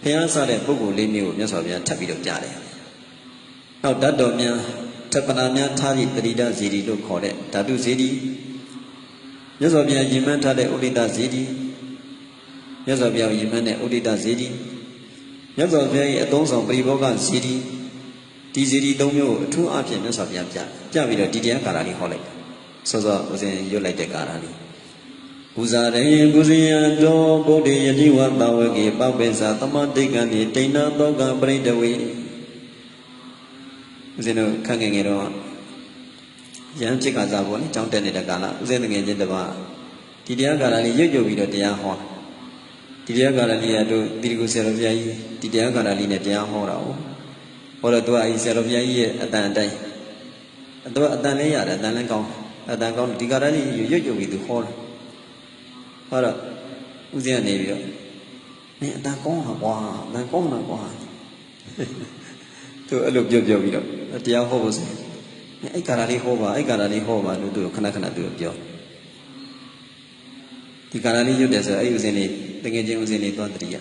ဘုရားစတဲ့ပုဂ္ဂိုလ်လေးမျိုးကိုမြတ်စွာဘုရားထပ်ပြီးတော့ကြားတယ်။နောက်တတ်တော်များထပ်ပနာများထားသည့်ပရိဒဇီရီလို့ခေါ်တဲ့ဓာတုဇီရီမြတ်စွာဘုရားယဉ်မှန်းထားတဲ့ဥဒိတဇီရီမြတ်စွာဘုရားယဉ်မှန်းတဲ့ဥဒိတဇီရီမြတ်စွာဘုရားရဲ့အသုံးဆောင်ပရိဘောဂဇီရီဒီဇီရီသုံးမျိုးကိုအထူးအဖြင့်မြတ်စွာဘုရားပြပြပြီးတော့ဒီတရားကာလလေးဟောလိုက်စောစောဦးဇင်ရွတ်လိုက်တဲ့ကာလလေး ပူဇာရေပူဇေယတောဗုဒ္ဓယတိဝတဝကေပပိသသမတိကံတိတိဏသောကပရိတဝေဦးဇင်းတို့ခန့်ငယ်ငယ်တော့ရဟန်းဖြစ်ကစားပေါ့လေကျောင်းတက်နေတဲ့ကာလဦးဇင်းငယ်ချင်းတပါဒီတရားကာလလေးရွတ်ရွတ်ပြီးတော့တရားဟောဒီတရားကာလလေးကတို့တိရိကုဆရာတော်ဘုရားကြီးဒီတရားကာလလေးနဲ့တရားဟောတာ哦ဟောတော့သူကအဲဒီဆရာတော်ဘုရားကြီးရဲ့အတန်အတိုင်းသူကအတန်လေးရတယ်အတန်လည်းကောင်းအတန်ကောင်းဒီကာလလေးရွတ်ရွတ်ပြီးသူဟောတယ် ဟောတော့ဦးဇင်းကနေပြီးတော့မင်းအတန်ကောင်းတာကွာအတန်ကောင်းတာကွာသူအဲ့လိုပြောပြောပြီးတော့တရားဟောဖို့ဆိုရင်အဲ့ကာရာလေးဟောပါအဲ့ကာရာလေးဟောပါလို့သူခဏခဏသူပြောဒီကာရာလေးရွတ်တယ်ဆိုတော့အဲ့ဦးဇင်းလေးတကယ်ချင်းဦးဇင်းလေးသွားတတိယ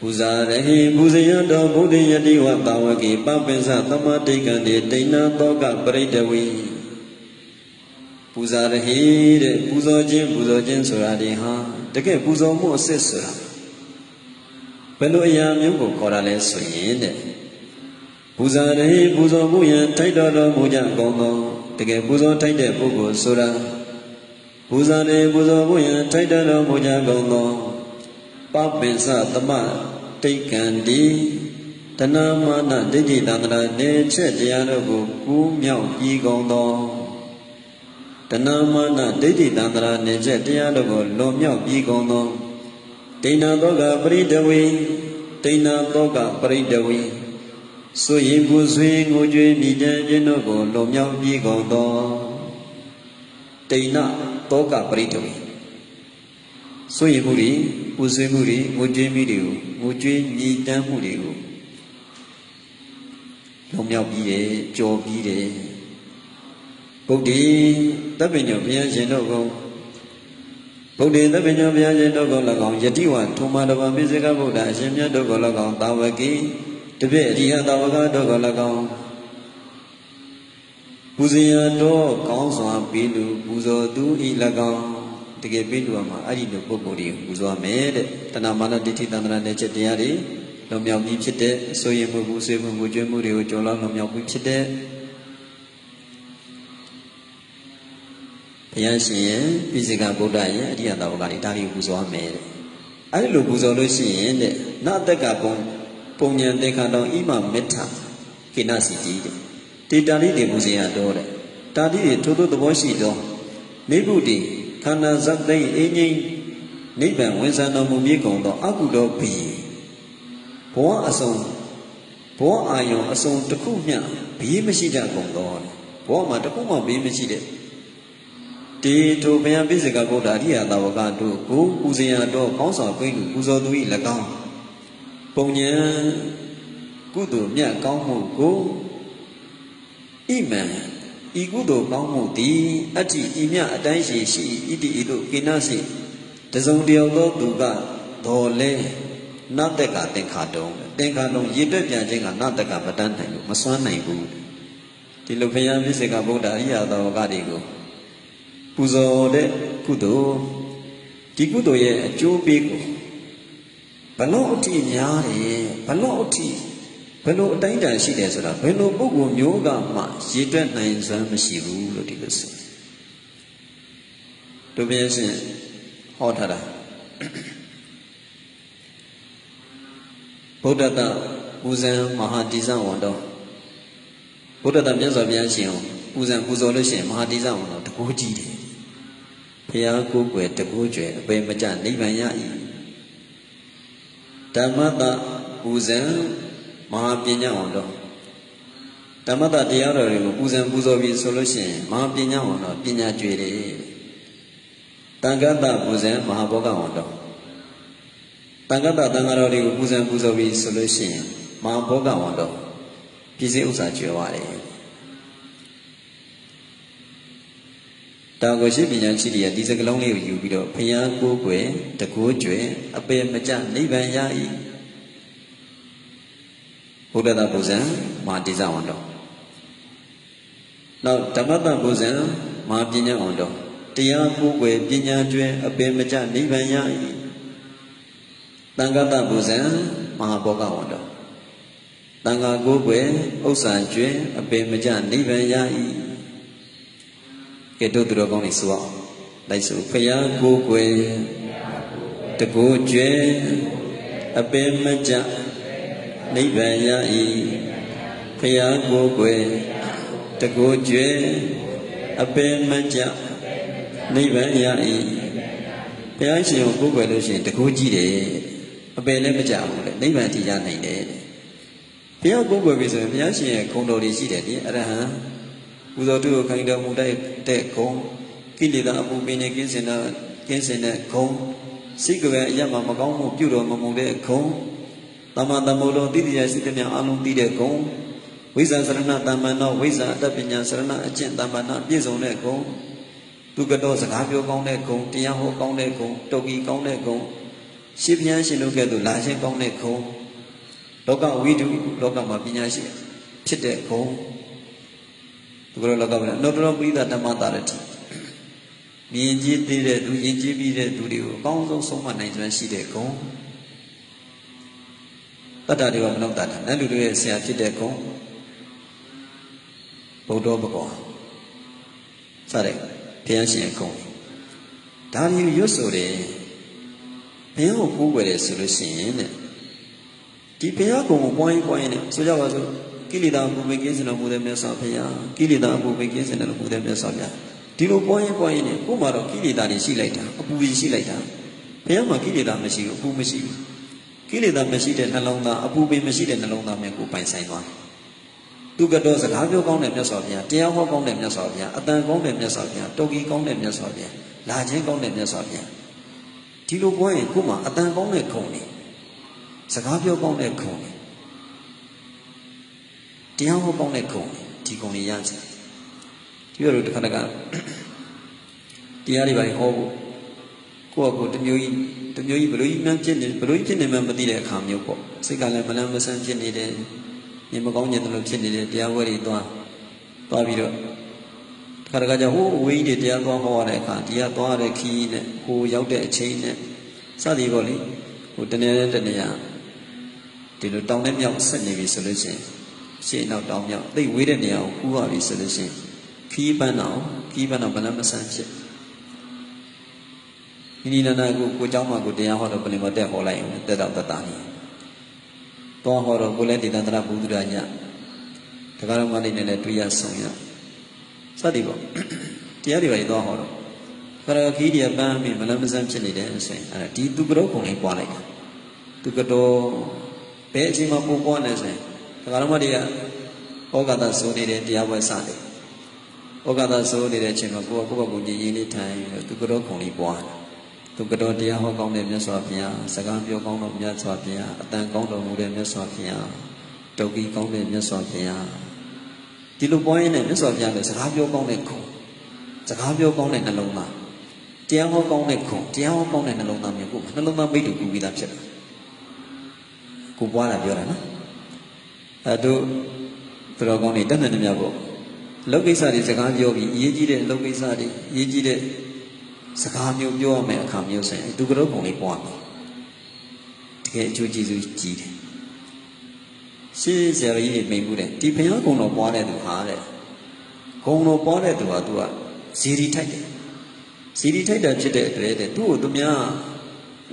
ပူဇာရဟိပူဇယတောဗုဒ္ဓယတိဝတာဝကေပပင်္စသမတိကံတေဒိဏသောကပရိတဝီပူ ဇာရဟိတဲ့ပူဇော်ခြင်းပူဇော်ခြင်းဆိုတာဒီဟာတကယ်ပူဇော်မှုအစစ်ဆိုတာဘယ်လိုအရာမျိုးကိုခေါ်တာလဲဆိုရင်တဲ့ပူဇာရဟိပူဇော်မှုယံထိုက်တော်တော်မူကြကုန်သောတကယ်ပူဇော်ထိုက်တဲ့ပုဂ္ဂိုလ်ဆိုတာပူဇာရေပူဇော်မှုယံထိုက်တော်တော်မူကြကုန်သောပပင်္စသမတိတ်ကံဒီတဏမာနဒိဋ္ဌိတန္တရာနေချက်တရားတို့ကိုကူးမြောက်ပြီးကုန်သော တဏမာနဒိဋ္ဌိတန္တရာနေချက်တရားတို့ကိုလွန်မြောက်ပြီးကုန်သောဒိဏသောကပရိဒဝေဒိဏသောကပရိဒဝေဆိုရင်ကိုဆွေငိုကြွေးမိကြခြင်းတို့ကိုလွန်မြောက်ပြီးကုန်သောဒိဏသောကပရိဒဝေဆိုရင်မှုတွေပူဆွေးမှုတွေငိုကြွေးမှုတွေကိုငိုကြွေးညီတမ်းမှုတွေကိုလွန်မြောက်ပြီးတယ်ကြော်ပြီးတယ် ဗုဒ္ဓတပ္ပညောဘုရားရှင်တို့ကိုဗုဒ္ဓတပ္ပညောဘုရားရှင်တို့ကို၎င်းယတိဝထုံမတဘာပိစိကဗုဒ္ဓအရှင်မြတ်တို့ကို၎င်းတာဝကိတပြည့်အရိယတာဝကတို့ကို၎င်းပူဇေယတော်ကောင်းစွာပြီးလူပူဇော်သူဤ၎င်းတကယ်ပြီးလူမှာအဲ့ဒီလိုပုဂ္ဂိုလ်တွေကိုပူဇော်မယ်တဲ့တဏမာနဒိဋ္ဌိတန္တရာနဲ့ချက်တရားတွေလုံမြောက်ပြီးဖြစ်တဲ့ဆိုရင်မှုဘူးဆွေးမှုငိုကြွေးမှုတွေကိုကြော်လောက်လုံမြောက်ပြီးဖြစ်တဲ့ ဘုရားရှင်ရဲ့ပိစိကဗုဒ္ဓရဲ့အရိယတာဝကတွေဒါတွေကိုပူဇော်မယ်တဲ့အဲ့ဒီလိုပူဇော်လို့ရှိရင်တဲ့နတက်ကပုံပုံညာတေခါတောင်ဣမမေထကိနစီတိတဲ့တေတာလိတေပူဇေယတော်တဲ့တာတိတွေထို့သောသဘောရှိသောမိဂုတိခန္ဓာဇတ်သိအင်းငိမ့်နိဗ္ဗာန်ဝင်စားတော်မူမြေကုန်သောအကုသောဘီဘဝအစုံဘဝအာယုံအစုံတစ်ခုမျှဘေးမရှိကြကုန်သောဘဝမှာတစ်ခုမှဘေးမရှိတဲ့ ဒီထိုဘုရားပိစိကဗုဒ္ဓအရိယသာဝကတို့ကိုပူဇေယတော်ကောင်းစွာပြိလူပူဇော်သူ၏၎င်းပုံညာကုသိုလ်မြတ်ကောင်းမှုကိုဣမံဤကုသိုလ်ကောင်းမှုသည်အတ္တိဤမြအတိုင်းရှိရှိဣတိဤသို့ကိနစီတစုံတယောက်သောသူကတော်လဲနတ်တက်ကသင်္ခါတုံးသင်္ခါတုံးရည်တွက်ပြန်ခြင်းကနတ်တက်ကမတန်းနိုင်ဘူးမစွမ်းနိုင်ဘူးဒီလိုဘုရားမြစ်စေကဗုဒ္ဓအရိယတော်ကတွေကို ပူဇော်တဲ့ကုသိုလ်ဒီကုသိုလ်ရဲ့အကျိုးပေးကိုဘလို့အထိများတယ်ဘလို့အထိဘယ်လိုအတိုင်းတန်ရှိတယ်ဆိုတာဘယ်လိုပုဂ္ဂိုလ်မျိုးကမှရည်တွက်နိုင်စွမ်းမရှိဘူးလို့ဒီလိုဆိုတို့ပြန်ရှင်ဟောထားတာဗုဒ္ဓတပူဇံမဟာတိဇဝန်တော်ဗုဒ္ဓတမြတ်စွာဘုရားရှင်ပူဇံပူဇော်လို့ရှိရင်မဟာတိဇဝန်တော်တကူကြီးတယ် ဘုရားကိုယ်ွယ်တကူကျွယ်အပေမကြနိဗ္ဗာန်ရ၏ဓမ္မတပူဇံမဟာပညာဝန်တော်ဓမ္မတတရားတော်တွေကိုပူဇံပူဇော်ပြီးဆိုလို့ရှိရင်မဟာပညာဝန်တော်ပညာကျွေတယ်တန်ခတ္တပူဇံမဟာဘောဂဝန္တောတန်ခတ္တတန်ဃာတော်တွေကိုပူဇံပူဇော်ပြီးဆိုလို့ရှိရင်မဟာဘောဂဝန္တောပြည်စည်းဥစ္စာကျွယ်ဝတယ် တာကိုရှိပညာရှိတွေကဒီစကလုံးလေးကိုယူပြီးတော့ဖျားကိုးကွယ်တကိုးကျွယ်အပေမကြနိဗ္ဗာန်ရ၏ဘုဒ္ဓတာပူဇံမဟာတိဇဝန္တောနောက်ဓမ္မတပူဇံမဟာပညာဝန္တောတရားကိုးကွယ်ပညာကျွယ်အပေမကြနိဗ္ဗာန်ရ၏တန်ခတပူဇံမဟာဘောဂဝန္တောတန်ခါကိုးကွယ်ဥစ္စာကျွယ်အပေမကြနိဗ္ဗာန်ရ၏ ကဲတို့သူတော်ကောင်းတွေဆိုအောင်လိုက်ဆိုဖယားကိုကွယ်တကိုးကျွဲအပင်မကြနိဗ္ဗာန်ရ၏ဖယားကိုကွယ်တကိုးကျွဲအပင်မကြနိဗ္ဗာန်ရ၏ဘုရားရှင်ကိုကိုးကွယ်လို့ရှိရင်တကိုးကြီးတယ်အပင်လည်းမကြဘူးလေနိဗ္ဗာန်တည်ရနိုင်တယ်ဘုရားကိုးကွယ်ပြီဆိုရင်ဘုရားရှင်ရဲ့ခုံတော်တွေရှိတယ်ဒီအရဟံ ပူဇော်တုကိုခိုင်တော်မူတဲ့တဲ့ဂုံကိလေသာအပူပင်နဲ့ကင်းစင်တဲ့ကင်းစင်တဲ့ဂုံစိတ်ကပဲအရမမကောင်းမှုပြုတော်မမူတဲ့ဂုံတမန်တမို့လို့တိတိယစိတ်တည်းအလုံးသိတဲ့ဂုံဝိဇ္ဇာစရဏတမ္မနောဝိဇ္ဇာအတ္တပညာစရဏအကျင့်တမ္မနာပြည့်စုံတဲ့ဂုံသူကတော့စကားပြောကောင်းတဲ့ဂုံတရားဟောကောင်းတဲ့ဂုံတုတ်ကြီးကောင်းတဲ့ဂုံရှင်းပြန်းရှင်တို့ကဲ့သို့လာခြင်းကောင်းတဲ့ဂုံလောကဝိတုလောကမှာပညာရှိဖြစ်တဲ့ဂုံ ဘုရားလောကမှာနောတရပိသဓမ္မတာရတိမြင်ကြည့်သေးတဲ့သူယဉ်ကျေးပြီးတဲ့သူတွေကိုအကောင်းဆုံးဆုံးမနိုင်စွမ်းရှိတဲ့ဂုဏ်တတ္တတွေကမနုဿတာနတ်လူတွေရဲ့ဆရာဖြစ်တဲ့ဂုဏ်ဗုဒ္ဓဘဂဝါစတဲ့ဘုရားရှင်ဂုဏ်ဒါမျိုးရွတ်ဆိုတယ်ဘုရားကိုကိုးကွယ်တယ်ဆိုလို့ရှိရင်တဲ့ဒီဘုရားကုံကိုပွားရင်ပွားရင်နဲ့ဆိုကြပါစို့ ကိလေသာအပူပင်ကင်းစင်တော်မူတဲ့မြတ်စွာဘုရားကိလေသာအပူပင်ကင်းစင်တော်မူတဲ့မြတ်စွာဘုရားဒီလိုပွားရင်ပွားရင်နဲ့ကို့မှာတော့ကိလေသာတွေရှိလိုက်တာအပူကြီးရှိလိုက်တာဘုရားမှာကိလေသာမရှိဘူးအပူမရှိဘူးကိလေသာမရှိတဲ့နှလုံးသားအပူပင်မရှိတဲ့နှလုံးသားမျိုးကိုပိုင်ဆိုင်သွားသူကတော့စကားပြောကောင်းတဲ့မြတ်စွာဘုရားတရားဟောကောင်းတဲ့မြတ်စွာဘုရားအတန်ကောင်းတဲ့မြတ်စွာဘုရားတော်ကြီးကောင်းတဲ့မြတ်စွာဘုရားလာခြင်းကောင်းတဲ့မြတ်စွာဘုရားဒီလိုပွားရင်ကို့မှာအတန်ကောင်းတဲ့ခုံနေစကားပြောကောင်းတဲ့ခုံနေ တရားဟောကောင်းတဲ့ဂုဏ်ဒီဂုဏ်တွေရစေဒီလိုတခါတခါတရားတွေပါဟောဖို့ကိုယ့်အကိုတမျိုးကြီးတမျိုးကြီးဘလို့ကြီးမှန်းဖြစ်နေဘလို့ကြီးဖြစ်နေမှမသိတဲ့အခါမျိုးပေါ့စိတ်ကလည်းမလန်းမဆန်းဖြစ်နေတယ်ညီမကောင်းညင်တယ်လို့ဖြစ်နေတယ်တရားဝဲတွေသွားသွားပြီးတော့တခါတခါကျဟိုးဝေးကြီးတွေတရားသွားဟောရတဲ့အခါတရားသွားတဲ့ခီးနဲ့ဟိုရောက်တဲ့အချိန်နဲ့စသည်ပေါ့လေဟိုတနေ့တနေ့ဒီလိုတောင်းတဲ့မြောက်ဆက်နေပြီဆိုလို့ရှိရင် ရှေ့နောက်တောင်းမြောက်သိဝေးတဲ့နေရာကိုကူးရပြီဆိုလို့ရှိရင်ခီးပန်းတော့ခီးပန်းတော့ဘယ်နှမဆန်းဖြစ်ဒီနီနာနာကိုကိုเจ้าမှာကိုတရားဟောတော့ပြင်မတက်ဟောလိုက်ရင်တက်တော့တတာနေတော့ဟောတော့ကိုလည်းဒီတန္တရဘုဒ္ဓရာညတက္ကရာမလေးနဲ့လည်းတွေ့ရဆုံရစသည်ပေါ့တရားတွေပဲတော့ဟောတော့ခရခီးဒီပန်းမိမလမဆန်းဖြစ်နေတယ်ဆိုရင်အဲ့ဒီသူကတော့ပုံလေးပွားလိုက်တာသူကတော့ဘယ်အချိန်မှပုံပွားနေဆိုရင် ဒကာတော်မတွေကဩဃာတဆိုနေတဲ့တရားပွဲစတယ်ဩဃာတဆိုနေတဲ့အချိန်မှာကိုယ်ကကိုယ့်ဘက်ကိုညင်ရင်းလေးထိုင်သူကတော့ခုံလေးပွားတယ်သူကတော့တရားဟောကောင်းတဲ့မြတ်စွာဘုရားစကားပြောကောင်းတဲ့မြတ်စွာဘုရားအတန်ကောင်းတော်မူတဲ့မြတ်စွာဘုရားတုတ်ကြီးကောင်းတဲ့မြတ်စွာဘုရားဒီလိုပွားရင်းနဲ့မြတ်စွာဘုရားလည်းစကားပြောကောင်းတဲ့ခုံစကားပြောကောင်းတဲ့နှလုံးသားတရားဟောကောင်းတဲ့ခုံတရားဟောကောင်းတဲ့နှလုံးသားမျိုးကိုနှလုံးသားမိတ်တူကူပြီးသားဖြစ်တယ်ကိုပွားတာပြောတာနော် အဲတို့သူတော်ကောင်းတွေတတ်တဲ့မြတ်ပေါ့လောကိစ္စတွေစကားပြောပြီးအရေးကြီးတဲ့လောကိစ္စတွေအရေးကြီးတဲ့စကားမျိုးပြောရမယ့်အခါမျိုးဆိုရင်သူကလေးပုံလေးပွားမယ်တကယ်အကျိုးကျေးဇူးကြီးတယ်ရှေးဆရာကြီးတွေမိန်မှုတယ်ဒီဘုရားကုံတော်ပွားတဲ့သူဟာတဲ့ကုံတော်ပွားတဲ့သူဟာသူကဇီရီထိုက်တယ်ဇီရီထိုက်တာဖြစ်တဲ့အတွက်တဲ့သူ့ကိုသူများ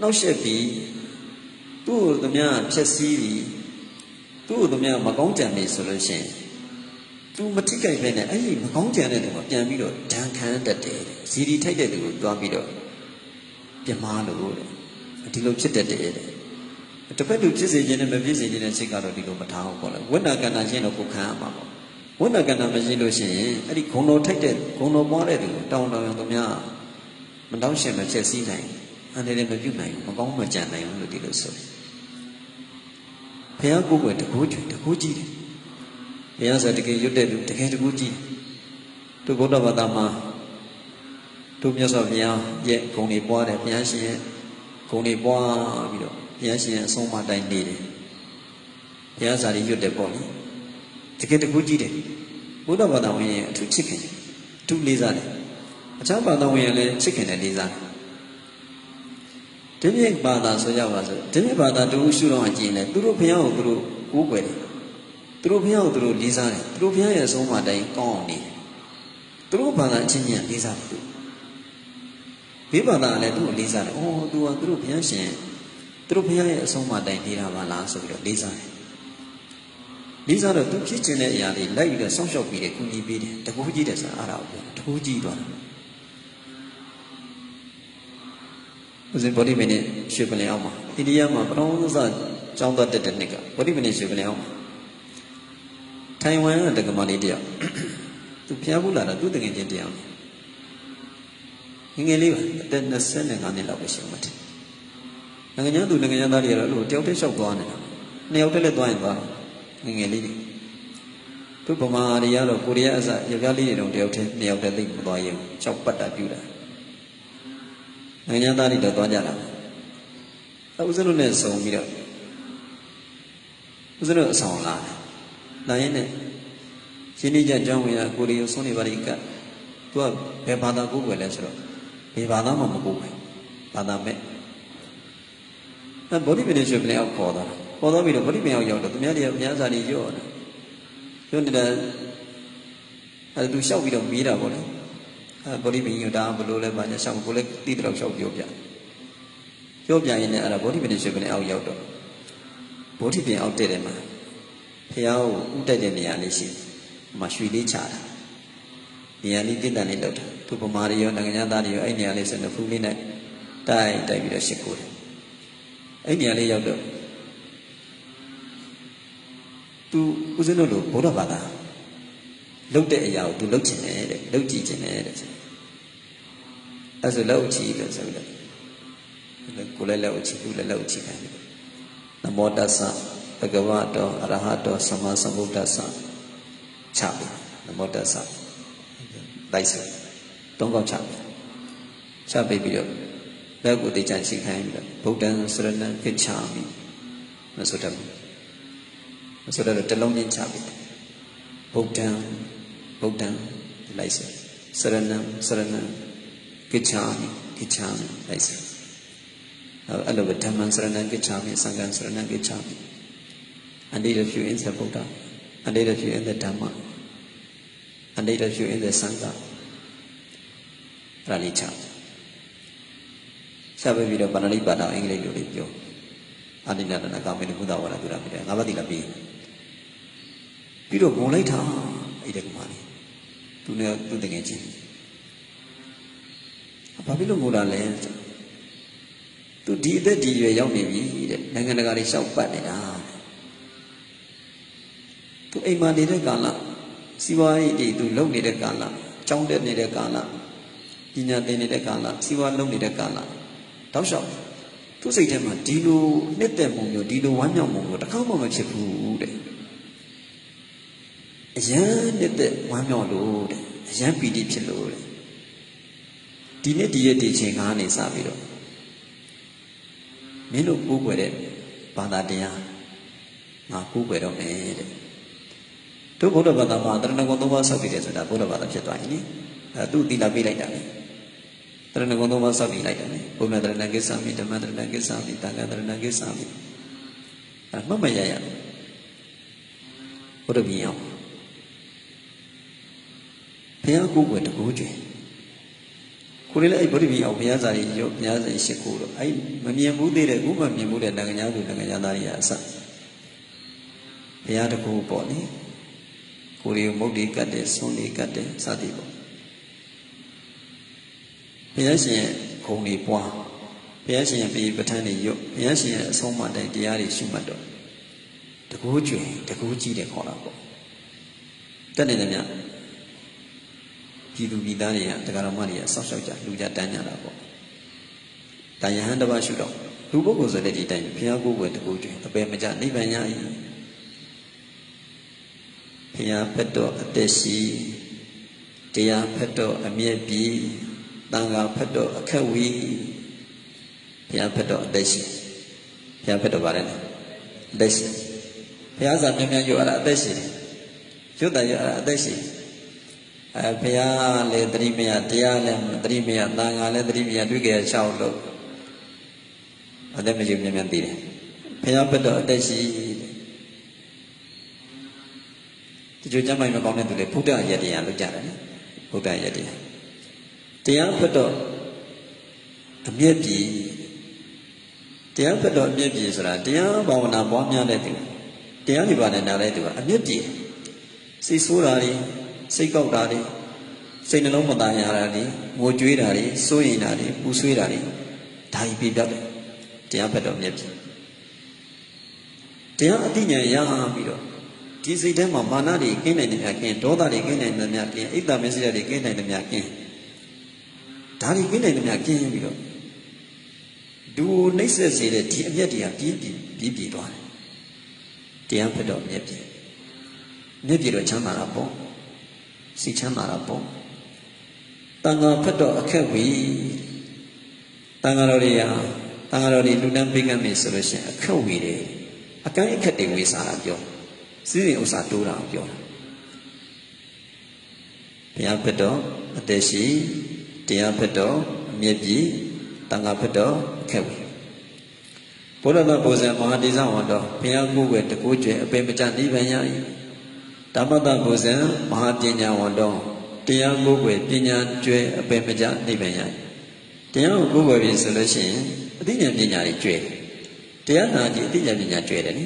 နှောက်ယှက်ပြီးသူ့ကိုသူများဖြက်စီးပြီး သူ့ကိုသူများမကောင်းကြံနေဆိုလို့ရှိရင်သူမထိကြိုက်ပဲနဲ့အဲ့ဒီမကောင်းကြံတဲ့သူကပြန်ပြီးတော့ဒဏ်ခံတတ်တယ်ဇီဒီထိုက်တဲ့သူကိုတွားပြီးတော့ပြမားလို့တဲ့ဒီလိုဖြစ်တတ်တယ်တဲ့တစ်ဖက်သူဖြစ်စေခြင်းနဲ့မဖြစ်စေခြင်းနဲ့စိတ်ကတော့ဒီလိုမထားဘူးပေါ့လေဝိနကန္နာရှင်းတော့ကိုခံရမှာပေါ့ဝိနကန္နာမရှိလို့ရှိရင်အဲ့ဒီဂုံတော်ထိုက်တဲ့ဂုံတော်ပွားတဲ့သူတောင်းတောင်းရင်သူများမတောင်းရှင်မဖြစ်စည်းနိုင်အန္တရာယ်မပြုနိုင်မကောင်းမကြံနိုင်ဘူးလို့ဒီလိုဆိုတယ်ဘု ရားကိုယ်ွယ်တကူးကျွတကူးကြည့်တယ်ဘုရားဆိုတကယ်ရွတ်တဲ့လူတကယ်တကူးကြည့်တို့ဘုဒ္ဓဘာသာမှာတို့မြတ်စွာဘုရားရဲ့ဂုဏ်တွေပွားတယ်ဘုရားရှင်ရဲ့ဂုဏ်တွေပွားပြီးတော့ဘုရားရှင်ရဲ့အဆုံးအမတိုင်းနေတယ်ဘုရားစာရီရွတ်တယ်ပေါ့လေတကယ်တကူးကြည့်တယ်ဘုဒ္ဓဘာသာဝင်ရဲ့အထူးချစ်ခင်အထူးလေးစားတယ်အခြားဘာသာဝင်ရဲ့လည်းချစ်ခင်တယ်လေးစားတယ် ဒီမြင့်ဘာသာဆိုကြပါစို့ဒီမြင့်ဘာသာတူရှုတော့အကျင့်လဲသူတို့ဘုရားကိုသူတို့ကိုးကွယ်တယ်သူတို့ဘုရားကိုသူတို့လေးစားတယ်သူတို့ဘုရားရဲ့အဆုံးအမတိုင်းကောင်းအောင်နေတယ်သူတို့ဘာသာအချင်းချင်းလေးစားတယ်ဘေးဘာသာလည်းသူ့ကိုလေးစားတယ်။အော်သူကသူတို့ဘုရားရှင်သူတို့ဘုရားရဲ့အဆုံးအမတိုင်းနေတာပါလားဆိုပြီးတော့လေးစားတယ်။လေးစားတော့သူဖြစ်ခြင်းတဲ့အရာတွေလိုက်ပြီးတော့စောင့်ရှောက်ပြီးတယ်ကုညီပေးတယ်တကူကြီးတယ်ဆိုတာအားတော့ပြောတကူကြီးသွားတာ။ ဦးဇင်းဗောဓိမင်းနဲ့ရွှေပလင်အောင်မှာအိန္ဒိယမှာပထမဆုံးကျောင်းသားတက်တဲ့နှစ်ကဗောဓိမင်းနဲ့ရွှေပလင်အောင်မှာထိုင်ဝမ်ကတက္ကမလေးတယောက်သူဖျားဘူးလာတာသူတကယ်ချင်းတယောက်ငငယ်လေးပါအသက်25နှစ်လောက်ပဲရှိမှတယ်နိုင်ငံခြားသူနိုင်ငံသားတွေကတော့လို့တယောက်တည်းလျှောက်သွားနေတာနှစ်ယောက်တည်းလည်းသွားရင်သွားငငယ်လေးတွေသူဗမာတွေကတော့ကိုရီးယားအစယောက်ျားလေးတွေတော့တယောက်တည်းနှစ်ယောက်တည်းသိမသွားရင်လျှောက်ပတ်တာပြူတာ နိုင်ငံသားတွေတော့သွားကြတာအဲဥစ္စလို့နဲ့စုံပြီးတော့ဥစ္စလို့အဆောင်လာတယ်။နိုင်ရင်နဲ့ရှင်းနေကြကြောင်းဝင်ရကိုရီးယားဆုံးနေပါလိမ့်ကသူကဘယ်ဘာသာကိုယ်ွယ်လဲဆိုတော့ဘယ်ဘာသာမှမကိုးဘူးဘာသာမဲ့အဲဗောဓိပင်ရွှေပလင်အောင်ခေါ်တာခေါ်တော့ပြီးတော့ဗောဓိပင်အောင်ရောက်တော့သူများတွေအများစားတွေရော့တယ်ရော့နေတာအဲသူလျှောက်ပြီးတော့မေးတာပေါ့လေအဲ ဗောဓိပင်ယူတာဘလို့လဲဘာညာလျှောက်ကိုလည်းတိတော့လျှောက်ပြောပြပြောပြရင်လည်းအဲ့ဒါဗောဓိပင်ရွှေပလင်အောင်ရောက်တော့ဗောဓိပင်အောင်တဲ့တယ်မှာဖះကိုဥတိုက်တဲ့နေရာလေးရှိမှရွှေလေးချတာနေရာလေးတည်တံ့လေးလောက်တာသူပမာရီရောနိုင်ငံသားတွေရောအဲ့နေရာလေးစနဖူးလေးနဲ့တိုက်တိုက်ပြီးတော့ရှ िख ိုးတယ်အဲ့နေရာလေးရောက်တော့သူဦးဇင်းတို့လိုဘုရားဘာသာလုတ်တဲ့အရာကိုသူလုတ်ချင်တယ်တဲ့လုတ်ကြည့်ချင်တယ်တဲ့ အဲ့ဆိုလောက်ချီလို့ဆိုပြီးတော့ကိုလည်းလောက်ချီသူလည်းလောက်ချီခိုင်းတယ်နမောတသဘဂဝတောအရဟတောသမ္မာသမ္ဗုဒ္ဓဆာချပြီနမောတသလိုက်စသုံးကောက်ချပြီချပိတ်ပြီးတော့လက်ကိုတေချာချိခိုင်းပြီးတော့ဗုဒ္ဓံစရဏံခိချာမိမဆိုတတ်ဘူးမဆိုတော့တလုံးချင်းချပြီဗုဒ္ဓံဗုဒ္ဓံလိုက်စစရဏံစရဏံ ခိချာမိခိချာမိလိုက်စအဲ့လိုပဲဓမ္မံစရဏံခိချာမိသံဃံစရဏံခိချာမိ and need of you in the Buddha and need of you in the Dhamma and need of you in the Sangha အဲ့ဒါလေးချဆက်ပြီးတော့ဗန္ဒလိပါဒအင်္ဂလိပ်လိုလေးပြောအာနိနတနာကာမေနဘုဒ္ဓဝါဒပြုတာပြတယ်ငါးပါးတိလာပြီးပြီးတော့ဂုံလိုက်တာအဲ့ဒီကမှလေးသူနဲ့သူတကယ်ချင်း ဘာဖြစ်လို့ငိုတာလဲသူဒီအသက်ဒီရွယ်ရောက်နေပြီတဲ့နိုင်ငံတကာတွေရှောက်ပတ်နေတာသူအိမ်မှာနေတဲ့ကာလစီးပွားရေးတွေသူလုပ်နေတဲ့ကာလကြောင်းတက်နေတဲ့ကာလပညာသင်နေတဲ့ကာလစီးပွားလုပ်နေတဲ့ကာလတောက်လျှောက်သူ့စိတ်ထဲမှာဒီလိုနှစ်သက်မှုမျိုးဒီလိုဝမ်းမြောက်မှုမျိုးတစ်ခါမှမဖြစ်ဘူးတဲ့အရန်နှစ်သက်ဝမ်းမြောက်လို့တဲ့အရန်ပီတိဖြစ်လို့တဲ့ ဒီနေ့ဒီရက်ဒီချိန်ကနေစပြီးတော့မင်းတို့ကိုးကွယ်တဲ့ဘာသာတရားငါကိုးကွယ်တော့မယ်တဲ့တို့ဘုရားဘာသာမှာတရဏဂုံသုံးပါးဆောက်ပြီးတယ်ဆိုတာဘုရားဘာသာဖြစ်သွားရင်လေအဲသူသီလပေးလိုက်တာလေတရဏဂုံသုံးပါးဆောက်ပြီးလိုက်တယ်ဘုရားတရဏကိစ္ဆာမိဓမ္မတရဏကိစ္ဆာမိတန်ခါတရဏကိစ္ဆာမိအဲမှတ်မရရဘုရားမြင်အောင်ဘုရားကိုယ်ွယ်တကူကျွင် ကိုလေးလည်းအဲ့ဗုဒ္ဓဘီအောင်ဘုရားစာကြီးရောဘုရားစာကြီးရှိခိုးတော့အဲ့မမြင်ဘူးသေးတဲ့ဥမမြင်ဘူးတဲ့နိုင်ငံသားတွေနိုင်ငံသားတွေကအစဘုရားတကူပေါ့လေကိုရီမုတ်ဒီကတ်တယ်ဆွန်ဒီကတ်တယ်စသည်ပေါ့ဘုရားရှင်ရဲ့ဂုံတွေပွားဘုရားရှင်ရဲ့ပြည်ပဋ္ဌာန်းတွေရွတ်ဘုရားရှင်ရဲ့အဆုံးအမတိုင်းတရားတွေရှုမှတ်တော့တကူးကျွင်တကူးကြီးတယ်ခေါ်တာပေါ့တက်နေတယ်မြတ် ပြည်သူပြည်သားတွေကတရားတော်မတွေကဆောက်ရှောက်ကြလူကြတန်းကြတာပေါ့ဒါယဟန်တစ်ပါးရှုတော့လူပုဂ္ဂိုလ်ဆိုတဲ့ဒီတိုင်းဘုရားကိုယ်ွယ်တကူတွင်အပေမကြနိဗ္ဗာန်ရ၏ဘုရားဖက်တော်အသက်ရှိတရားဖက်တော်အမြဲပြီတန်ခါဖက်တော်အခက်ဝီဘုရားဖက်တော်အသက်ရှိဘုရားဖက်တော်ပါတယ်အသက်ရှိဘုရားစာမြတ်မြတ်ယူရတာအသက်ရှိတယ်ကျွတ်တယ်ယူရတာအသက်ရှိ အဲဘုရားလည်းတတိမယတရားလည်းတတိမယတန်ခါလည်းတတိမယတွေ့ကြရချောက်လို့အသက်မရှိမြတ်မြတ်သိတယ်ဘုရားဖက်တော်အသက်ရှိဒီကြိုကြမ်းမိုင်မကောင်းတဲ့သူတွေဘုဒ္ဓရဲ့တရားလုပ်ကြတယ်နော်ဘုဒ္ဓရဲ့တရားတရားဖတ်တော့အမျက်ပြည်တရားဖတ်တော့အမျက်ပြည်ဆိုတာတရားဘာဝနာပွားများတဲ့သူတရားဒီပါနဲ့နားတဲ့သူကအမျက်ပြည်စိတ်ဆိုးတာတွေ စိတ်ကောက်တာတွေစိတ်နှလုံးမသားရတာတွေငိုကြွေးတာတွေစိုးရိမ်တာတွေပူဆွေးတာတွေဒါကြီးပြပြတယ်တရားဖတ်တော့အမျက်ပြည်တရားအတိညာရပြီးတော့ဒီစိတ်ထဲမှာမာနတွေကင်းနိုင်တယ်များကင်းဒေါသတွေကင်းနိုင်တယ်များကင်းအိတ်တမစ္စရတွေကင်းနိုင်တယ်များကင်းဒါတွေကင်းနိုင်တယ်များကင်းပြီးတော့ဒူနှိမ့်ဆက်စေတဲ့ဒီအမျက်တွေကပြင်းပြင်းပြင်းပြင်းသွားတယ်တရားဖက်တော့အမျက်ပြင်းမျက်ပြတော့ချမ်းသာတာပေါ့ စိတ်ချမ်းသာတာပေါ့တန်ခါဖက်တော့အခက်ဝီတန်ခါတော်တွေဟာတန်ခါတော်တွေလူတန်းပေးကမ်းမယ်ဆိုလို့ရှိရင်အခက်ဝီတယ်အကန့်အခက်တွေဝေစားတာပြောစီးရင်ဥစ္စာတိုးတာပြောတာဘုရားဖက်တော်အသက်ရှိတရားဖက်တော်အမြင့်ပြည်တန်ခါဖက်တော်အခက်ဝေဘုရားတော်ဘုဇံမဟာတိဇဝန္တော်ဘုရားကိုယ်ွယ်တကူကျွဲအပေမကြနိဗ္ဗာန်ရ၏ ဓမ္မတဘုဇံမဟာပညာဝန္တော်တရားကိုယ်ွယ်ပညာကျွဲအပေမကြနိဗ္ဗာန်ရ၏တရားကိုကိုယ်ွယ်ပြီဆိုလို့ရှိရင်အသိဉာဏ်ပညာကြီးကျွဲတရားနာကြည့်အသိဉာဏ်ပညာကျွဲတယ်နိ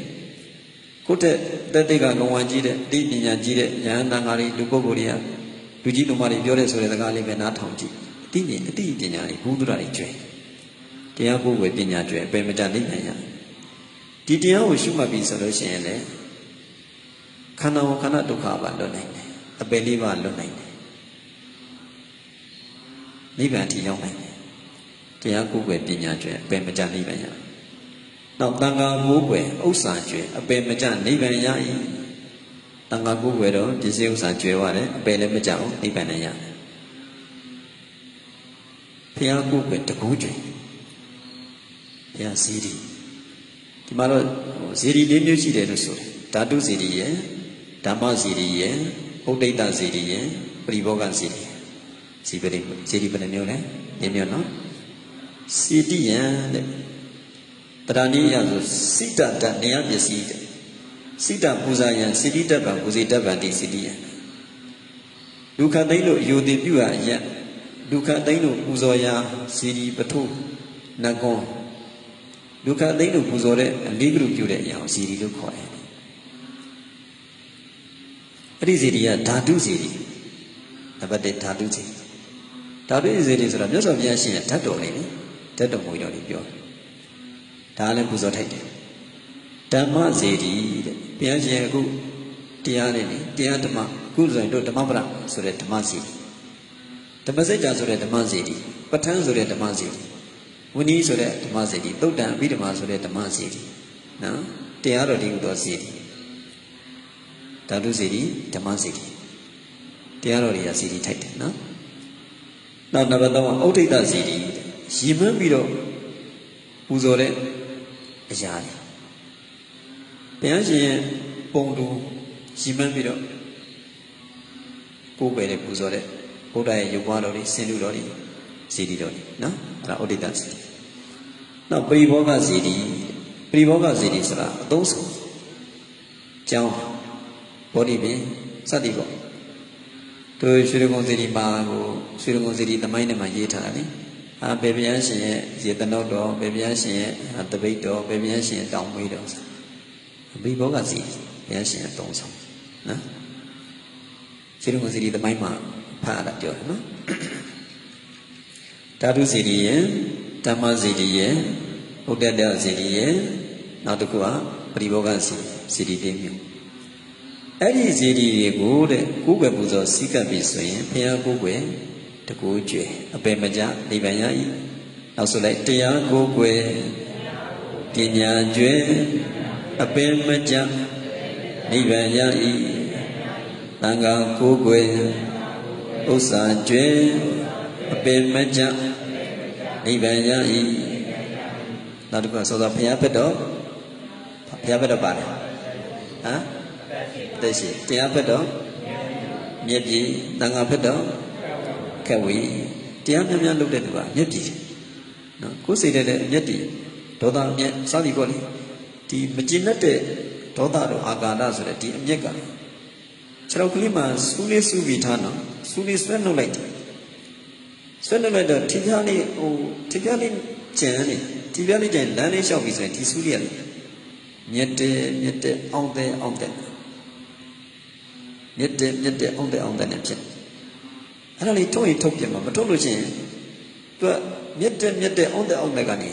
ကိုယ့်တက်တက်တိတ်ကကဝံကြီးတဲ့တိပညာကြီးတဲ့ဉာဏ်တန်ခါလေးလူပုဂ္ဂိုလ်တွေကလူကြီးလူမတွေပြောတဲ့ဆိုတဲ့စကားလေးပဲနားထောင်ကြည့်အသိဉာဏ်အသိပညာတွေဘုဒ္ဓရာတွေကျွဲတရားကိုယ်ဝယ်ပညာကျွဲအပေမတတ်နိဗ္ဗာန်ရဒီတရားကိုရှုမှတ်ပြီဆိုလို့ရှိရင်လေ ခန္ဓာဝခန္ဓာဒုက္ခပါလွတ်နိုင်တယ်အပယ်လေးပါလွတ်နိုင်တယ်နိဗ္ဗာန်ထိရောက်နိုင်တယ်တရားကိုယ်ဝယ်ပညာကျွဲအပေမတတ်နိဗ္ဗာန်ရနောက်တန်ခါကိုးကွယ်ဥစ္စာကျွဲအပယ်မကျနိဗ္ဗာန်ရ၏တန်ခါကိုးကွယ်တော့ပစ္စည်းဥစ္စာကျွဲရတယ်အပယ်လည်းမကျအောင်နိဗ္ဗာန်လည်းရတယ်ဘုရားကိုးကွယ်တကူးကျွဲဘုရားဇီရီဒီမှာတော့ဇီရီလေးမျိုးရှိတယ်လို့ဆိုတယ်ဓာတုဇီရီရဲ့ ဓမ္မဇီရီရဲ့ဥဒိတဇီရီရဲ့ပရိဘောဂဇီရီဇီပရိဇီရီဘယ်နှမျိုးလဲညမျိုးနော်စီတိယံတဲ့တရဏိယဆိုစိတတနေယပစ္စည်းတဲ့စိတပူဇာယံစိတိတပံပူဇေတပံတိစိတိယံဒုက္ခသိမ့်လို့ယူတည်ပြုရယဒုက္ခသိမ့်လို့ပူဇော်ရာစီရီပထုနကွန်ဒုက္ခသိမ့်လို့ပူဇော်တဲ့အလေးကလူပြုတဲ့အရာကိုစီရီလို့ခေါ်တယ် အဲ့ဒီစီရီကဓာတုစီရီနံပါတ်1ဓာတုစီရီဓာတုစီရီဆိုတာမြတ်စွာဘုရားရှင်ရဲ့ဓာတ်တော်လေးလေဓာတ်တော်မူတော်လေးပြောတယ်ဒါလည်းပူဇော်ထိုက်တယ်ဓမ္မစေတီတဲ့ဘုရားရှင်အခုတရားနဲ့တရားဓမ္မခုဆိုရင်တို့ဓမ္မပဒဆိုတဲ့ဓမ္မစေတီဓမ္မစကြာဆိုတဲ့ဓမ္မစေတီပဋ္ဌာန်းဆိုတဲ့ဓမ္မစေတီဝဏီဆိုတဲ့ဓမ္မစေတီသုတ်တံအဘိဓမ္မာဆိုတဲ့ဓမ္မစေတီနော်တရားတော်ဒီဟုသောစေတီ ဓာတုစေတီဓမ္မစေတီတရားတော်တွေကစေတီထိုက်တယ်နော်နောက်နံပါတ်3ကဩဋ္ဌိတစေတီရည်မှန်းပြီးတော့ပူဇော်တဲ့အရာတွေဘုရားရှင်ရဲ့ပုံတူရည်မှန်းပြီးတော့ကိုယ်ပဲတဲ့ပူဇော်တဲ့ဘုရားရဲ့ရုပ်ပွားတော်တွေစင်လူတော်တွေဇီတိတော်တွေနော်အဲ့ဒါဩဒိတဇီတိနောက်ပရိဘောဂဇီတိပရိဘောဂဇီတိဆိုတာအသုံးဆုံးကျောင်း ဘောဓိပင်စသည်ပေါ့သူရွှေရကုံဇီတိမှာကိုရွှေရကုံဇီတိသမိုင်းထဲမှာရေးထားတာလေအာဘေဗျာရှင်ရဲ့ရေတနုတ်တော်ဘေဗျာရှင်ရဲ့တပိတ်တော်ဘေဗျာရှင်ရဲ့တောင်မွေးတော်ဘိဘောကစီဘုရားရှင်ရဲ့သုံးဆောင်နော်ရှင်တော်စီဒီသမိုင်းမှာဖတ်ရတာပြောတယ်နော်ဓာတုစီဒီရဲ့ဓမ္မစီဒီရဲ့ဥဒ္ဒတစီဒီရဲ့နောက်တစ်ခုကပရိဘောဂစီစီဒီတင်းမျိုး အဲ့ဒီဇေဒီတွေကိုတဲ့ကိုယ်ွယ်ပူဇော်စီးကပ်ပြီဆိုရင်ဘုရားကိုယ်ွယ်တကူကျွယ်အပေမကြနိဗ္ဗာန်ရ၏နောက်ဆိုလိုက်တရားကိုယ်ွယ်ပညာကျွယ်အပေမကြနိဗ္ဗာန်ရ၏တန်ခါကိုယ်ွယ်ဥစ္စာကျွယ်အပေမကြနိဗ္ဗာန်ရ၏နောက်တစ်ခုဆောသောဘုရားဘက်တော့ဘုရားဘက်တော့ပါတယ်ဟမ် တက်ရှိတရားဘက်တော့မြက်ပြီတန်ခါဘက်တော့ခက်ဝေးတရားများများလုပ်တဲ့သူကမြက်ပြီနော်ကိုယ်စိတ်တဲ့မြက်တီဒေါသမြက်စသည်ပေါ့လေဒီမကျင်တတ်တဲ့ဒေါသတို့အာကာဒဆိုတဲ့ဒီအမြက်ကခြေထောက်ကလေးမှာစူးလေးစူးပြီးထားနော်စူးလေးဆွဲနှုတ်လိုက်တယ်ဆွဲနှုတ်လိုက်တော့ထိပြားလေးဟိုထိပြားလေးကျန်နေထိပြားလေးကျန်လမ်းလေးလျှောက်ပြီးဆိုရင်ဒီစူးလေးကမြက်တဲ့မြက်တဲ့အောင်တဲ့အောင်တဲ့ မြက်တဲ့မြက်တဲ့အောင်တဲ့အောင်တဲ့နဲ့ဖြစ်အဲ့ဒါလေးထုတ်ရင်ထုတ်ပြမှာမထုတ်လို့ရှိရင်သူကမြက်တဲ့မြက်တဲ့အောင်တဲ့အောင်တဲ့ကနေ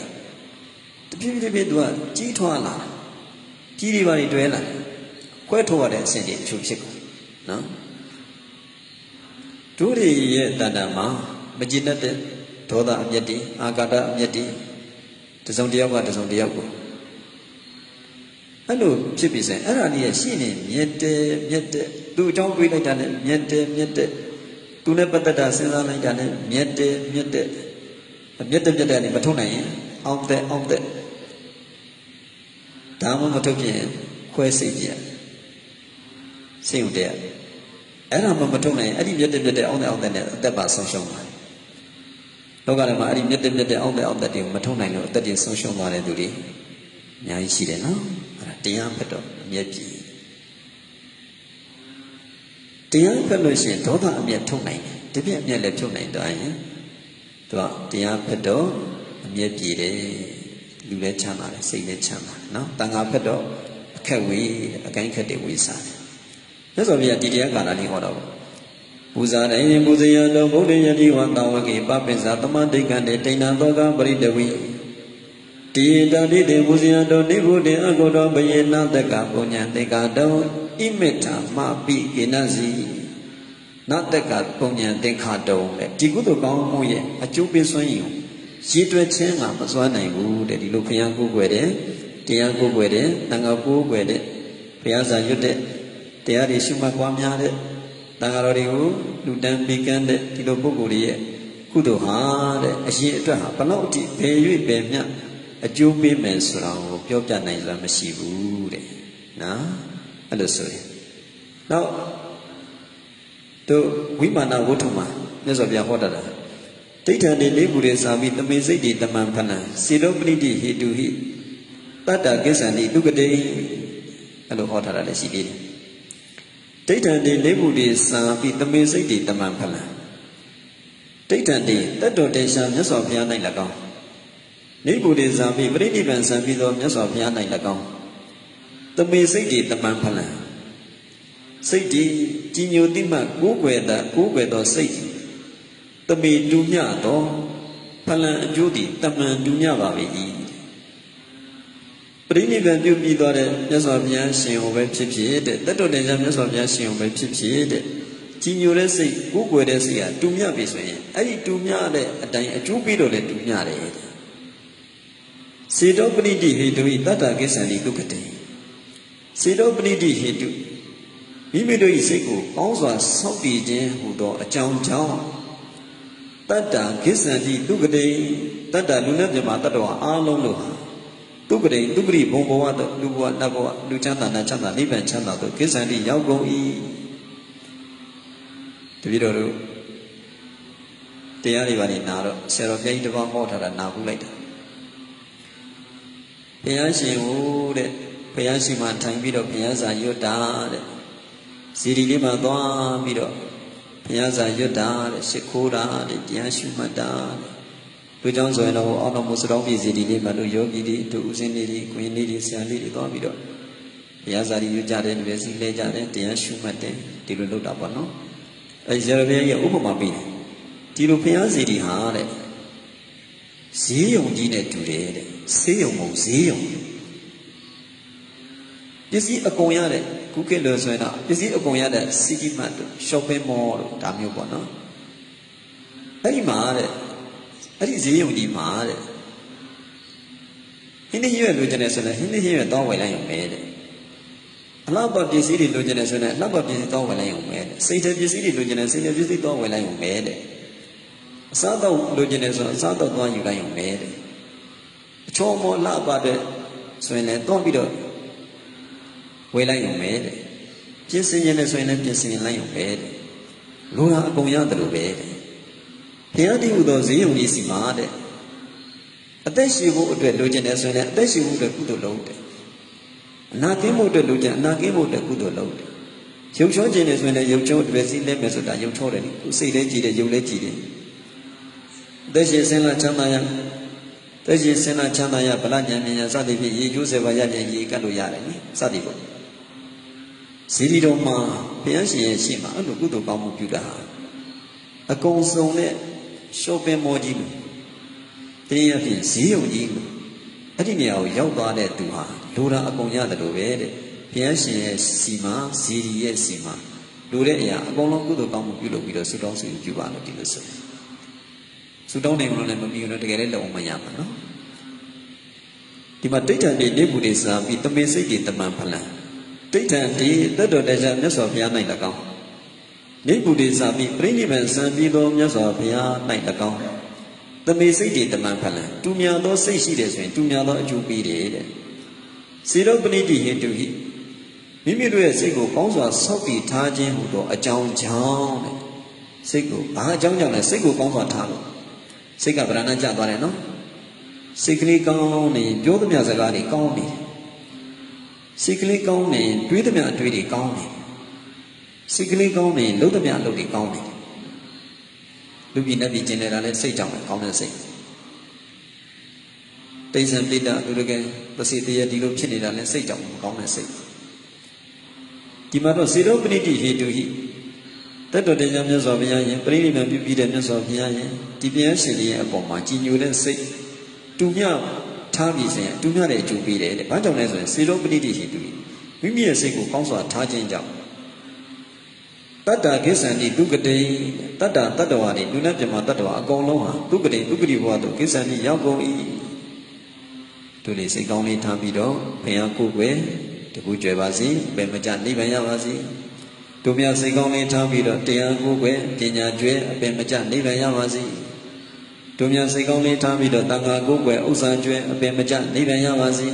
တပြည့်ပြည့်ပြည့်သူကကြီးထွားလာကြီးတွေပါတွေတွဲလာခွဲထုတ်ရတဲ့အဆင့်တွေအချို့ဖြစ်ကုန်နော်တို့တွေရဲ့တဏ္ဍာမှာမကြည်တတ်တဲ့ဒေါသအမျက်တွေအာကာဒအမျက်တွေတစုံတယောက်ကတစုံတယောက်ကိုအဲ့လိုဖြစ်ပြီဆိုရင်အဲ့ဒါလေးရရှိနေမြတ်တယ်မြတ်တယ် သူ့အကြောင်းတွေးလိုက်တာနဲ့မြတ်တယ်မြတ်တယ်သူနဲ့ပတ်သက်တာစဉ်းစားလိုက်တာနဲ့မြတ်တယ်မြတ်တယ်မြတ်တယ်မြတ်တယ်နဲ့မထုံနိုင်ရင်အောင်တဲ့အောင်တဲ့ဒါမှမထုတ်ဖြစ်ခွဲစိတ်ပြစိတ်ုံတဲ့အဲ့ဒါမှမထုတ်နိုင်အဲ့ဒီမြတ်တဲ့မြတ်တဲ့အောင်းတဲ့အောင်းတဲ့နဲ့အသက်ပါဆုံးရှုံးသွားလောကထဲမှာအဲ့ဒီမြတ်တဲ့မြတ်တဲ့အောင်းတဲ့အောင်းတဲ့တွေကိုမထုတ်နိုင်လို့အသက်တွေဆုံးရှုံးသွားတဲ့သူတွေအများကြီးရှိတယ်နော်အဲ့ဒါတရားဖက်တော့အမျက်ပြည် တရားဖက်လို့ရှိရင်ဒေါသအမျက်ထုတ်နိုင်တယ်ဒီပြည့်အမျက်လည်းထုတ်နိုင်တော့ရင်သူကတရားဖက်တော့အမျက်ပြည်တယ်လူလည်းချမ်းသာတယ်စိတ်လည်းချမ်းသာတယ်နော်တန်ခါဖက်တော့အခက်ဝေးအကိုင်းခက်တွေဝေးစားတယ်မြတ်စွာဘုရားဒီတရားကာလလေးဟောတော့ပူဇာတိုင်းပူဇေယတော်ဗုဒ္ဓယတိဝတဝကေပပိစ္ဆာသမတိကံတေတိဏသောကပရိတဝိ တိတတိတေပူဇေယတော်နိဗ္ဗုတေအကုတော်ဘယေနတကပုညံတေကတောဣမေထာမပိကေနစီနတကပုညံတေခတောတဲ့ဒီကုသိုလ်ကောင်းမှုရဲ့အကျိုးပေးစွမ်းရည်ရည်တွက်ခြင်းကမစွမ်းနိုင်ဘူးတဲ့ဒီလိုဘုရားကိုးကွယ်တယ်တရားကိုးကွယ်တယ်တန်ခါကိုးကွယ်တယ်ဘုရားစာရွတ်တဲ့တရားတွေရှုမှတ်ပွားများတဲ့တန်ဃာတော်တွေကိုလူတန်းပေးကမ်းတဲ့ဒီလိုပုဂ္ဂိုလ်တွေရဲ့ကုသိုလ်ဟာတဲ့အရေးအတွက်ဟာဘလောက်အထိဘယ်၍ဘယ်မျှ အကျိုးပေးမယ်ဆိုတာကိုပြောပြနိုင်စွာမရှိဘူးတဲ့နော်အဲ့လိုဆိုရင်နောက်တို့ဝိမာနဝတ္ထုမှာမြတ်စွာဘုရားဟောတာတာဒိဋ္ဌံနေလေးခုတွေစာပြီးတမေစိတ်တွေတမန်ဖဏံစေတောပဏိတိဟေတုဟိတတ္တကိစ္ဆန္တိဒုက္ကတိအဲ့လိုဟောထားတာလည်းရှိသေးတယ်ဒိဋ္ဌံတွေလေးခုတွေစာပြီးတမေစိတ်တွေတမန်ဖလားဒိဋ္ဌံတွေတတ်တော်တေရှာမြတ်စွာဘုရား၌၎င်း နေခုတွေစာပြီးပရိနိဗ္ဗာန်ဆံပြီးသောမြတ်စွာဘုရား၌၎င်းတမေစိတ်တွေတမန်ဖလားစိတ်ဒီကြီးညိုတိမှကိုးကွယ်တာကိုးကွယ်သောစိတ်တမေတူညသောဖလံအကျိုးသည်တမန်တူညပါ၏ပရိနိဗ္ဗာန်ပြုပြီးသွားတဲ့မြတ်စွာဘုရားရှင်ဟောပဲဖြစ်ဖြစ်တဲ့တတ်တော်တရားမြတ်စွာဘုရားရှင်ဟောပဲဖြစ်ဖြစ်တဲ့ကြီးညိုတဲ့စိတ်ကိုးကွယ်တဲ့စိတ်ဟာတူမြပြီဆိုရင်အဲ့ဒီတူမြတဲ့အတိုင်းအကျိုးပေးတော့လေတူမြတယ် စေတောပဏိတိဟေတုဤတတ္တကိစ္ဆန္တိဒုက္ခတေစေတောပဏိတိဟေတုမိမိတို့၏စိတ်ကိုပေါင်းစွာစောင့်တည်ခြင်းဟူသောအကြောင်းကြောင့်တတ္တကိစ္ဆန္တိဒုက္ခတေတတ္တလူနဲ့မြမတတ္တဝါအားလုံးတို့ဟာဒုက္ခရိဒုက္ခရိဘုံဘဝတို့လူဘဝနတ်ဘဝလူချမ်းသာနတ်ချမ်းသာနိဗ္ဗာန်ချမ်းသာတို့ကိစ္ဆန္တိရောက်ကုန်၏တပည့်တော်တို့တရားတွေပါနေနာတော့ဆရာတော်ဘုရားကြီးတပါးဟောထားတာနာဘူးလိုက်တာ ဘုရားရှင်ဟိုတဲ့ဘုရားရှင်မှာထိုင်ပြီးတော့ဘုရားစာရွတ်တာတဲ့စီရီလေးမှာသွားပြီးတော့ဘုရားစာရွတ်တာတဲ့ရှ िख ိုးတာတဲ့တရားရှုမှတ်တာတဲ့လူကြောင့်ဆိုရင်တော့အောက်တော်မူစတော်ပြည်စီဒီလေးမှာတို့ယောဂီတွေတို့ဦးစင်းလေးတွေကိုရင်လေးတွေဆရာလေးတွေသွားပြီးတော့ဘုရားစာရီရွကြတယ်နေစီလဲကြတယ်တရားရှုမှတ်တယ်ဒီလိုလုပ်တာပေါ့နော်အဲဇေရဘုရားရဲ့ဥပမာပေးတယ်ဒီလိုဘုရားစီဒီဟာတဲ့ဈေးရုံကြီးနဲ့တူတယ်တဲ့ ဈေးရုံမဟုတ်ဈေးရုံပစ္စည်းအကုန်ရတဲ့ခုခေတ်လို့ဆိုရင်တော့ပစ္စည်းအကုန်ရတဲ့စီတီမတ်တို့ shopping mall တို့ဒါမျိုးပေါ့နော်အဲ့ဒီမှာတဲ့အဲ့ဒီဈေးရုံကြီးမှာတဲ့ဟင်းသီးရွက်လိုချင်တယ်ဆိုရင်ဟင်းသီးရွက်တောင်းဝယ်လိုက်ရုံပဲတဲ့အလှပပစ္စည်းတွေလိုချင်တယ်ဆိုရင်အလှပပစ္စည်းတောင်းဝယ်လိုက်ရုံပဲတဲ့စိတ်တပစ္စည်းတွေလိုချင်တယ်စိတ်တပစ္စည်းတောင်းဝယ်လိုက်ရုံပဲတဲ့အစားတော့လိုချင်တယ်ဆိုရင်အစားတော့သွားယူလိုက်ရုံပဲတဲ့ အချောမောလှပတဲ့ဆိုရင်လည်းတောင်းပြီးတော့ဝယ်လိုက်ရုံပဲတဲ့ပြင်ဆင်ရင်လည်းဆိုရင်လည်းပြင်ဆင်လိုက်ရုံပဲတဲ့လိုတာအကုန်ရတယ်လို့ပဲတဲ့ဘုရားတည်ဟူသောဈေးရုံကြီးစီမှာတဲ့အသက်ရှင်ဖို့အတွက်လိုချင်တယ်ဆိုရင်လည်းအသက်ရှင်ဖို့အတွက်ကုသိုလ်လုပ်တယ်အနာကင်းဖို့အတွက်လိုချင်အနာကင်းဖို့အတွက်ကုသိုလ်လုပ်တယ်ရုပ်ချောခြင်းနေဆိုရင်လည်းရုပ်ချောတွေစီးလဲမယ်ဆိုတာရုပ်ချောတယ်ကိုစိတ်လည်းကြည်တယ်ရုပ်လည်းကြည်တယ်အသက်ရှင်စင်လာချမ်းသာရ သက်ရှင်စင်လာချမ်းသာရဗလဉာဏ်ဉာဏ်စသည်ဖြင့်ရေကျိုးစေပါရတဲ့ရေကတ်လို့ရတယ်နိစသည်ပေါ့ဇီရီတော်မှာဘုရားရှင်ရဲ့ရှေ့မှာအဲ့လိုကုသိုလ်ကောင်းမှုပြုတာအကုန်စုံတဲ့ရှော့ပင်မောကြီးလို့တင်းရဖြင့်ဈေးုံကြီးလို့အဲ့ဒီနေရာကိုရောက်သွားတဲ့သူဟာလိုတာအကုန်ရတယ်လို့ပဲတဲ့ဘုရားရှင်ရဲ့စီမှာဇီရီရဲ့စီမှာလိုတဲ့အရာအကုန်လုံးကုသိုလ်ကောင်းမှုပြုလုပ်ပြီးတော့ဆုတောင်းဆုပြုပါလို့ဒီလိုဆို ဆုတောင်းနိုင်လို့လည်းမပြီးဘူးတော့တကယ်လည်းလုံးဝမရပါနော်ဒီမှာတိဋ္ဌံနေနေဘူးနေစားပြီးတမင်စိတ်တွေတမန်ဖလံတိဋ္ဌံဒီတတ်တော်တရားမြတ်စွာဘုရား၌၎င်းနေဘူးနေစားပြီးပြိဋိဘံစံပြီးသောမြတ်စွာဘုရား၌၎င်းတမေစိတ်တွေတမန်ဖလံတူမြသောစိတ်ရှိတယ်ဆိုရင်တူမြသောအကျိုးပေးတယ်တဲ့စေရုပ်ပဏိတိဟိတုဟိမိမိတို့ရဲ့စိတ်ကိုပေါင်းစွာဆောက်တည်ထားခြင်းဟူသောအကြောင်းကြောင့်တဲ့စိတ်ကိုဘာအကြောင်းကြောင့်လဲစိတ်ကိုပေါင်းစွာထားလို့ စိတ်ကဗရဏကျသွားတယ်နော်စိတ်ကလေးကောင်းနေပြောသမျှစကားတွေကောင်းနေစိတ်ကလေးကောင်းနေတွေးသမျှအတွေးတွေကောင်းနေစိတ်ကလေးကောင်းနေလုပ်သမျှအလုပ်တွေကောင်းနေလူပြည်နတ်ပြည်ကျင်နေတာလဲစိတ်ကြောင့်ကောင်းတဲ့စိတ်တိစ္ဆန်ပိတ္တလူတကယ်ပစီတရဒီလိုဖြစ်နေတာလဲစိတ်ကြောင့်မကောင်းတဲ့စိတ်ဒီမှာတော့စေတောပဏိတိဟေတုဟိ တတ္တတရားမြတ်စွာဘုရားယင်ပရိနိဗ္ဗာန်ပြုပြီးတဲ့မြတ်စွာဘုရားယင်ဒီပြန်ရှင်လေးရဲ့အပေါ်မှာကြည်ညိုတဲ့စိတ်တူမြထားပြီးစဉ်တူမြတဲ့အကျိုးပေးတယ်တဲ့။ဘာကြောင့်လဲဆိုရင်စေတောပဏိတိဟေတုဟိမိမိရဲ့စိတ်ကိုကောင်းစွာထားခြင်းကြောင့်တတ္တာကိစ္ဆန္တိဒုက္ကတိတတ္တာတတ္တဝါတွေလူနဲ့ပြမတတ္တဝါအကုန်လုံးဟာဒုက္ကတိဒုက္ကတိဘဝတို့ကိစ္ဆန္တိရောက်ကုန်၏တို့လေစိတ်ကောင်းလေးထားပြီးတော့ဘုရားကိုယ်ွယ်တကူကြွယ်ပါစေဘယ်မကြနိဗ္ဗာန်ရပါစေ တို့များစိတ်ကောင်းလေးထားပြီးတော့တရားကိုယ်ွယ်ပညာကျွဲအပင်မကြနိဗ္ဗာန်ရပါစေတို့များစိတ်ကောင်းလေးထားပြီးတော့တန်ခါကိုယ်ွယ်ဥစ္စာကျွဲအပင်မကြနိဗ္ဗာန်ရပါစေ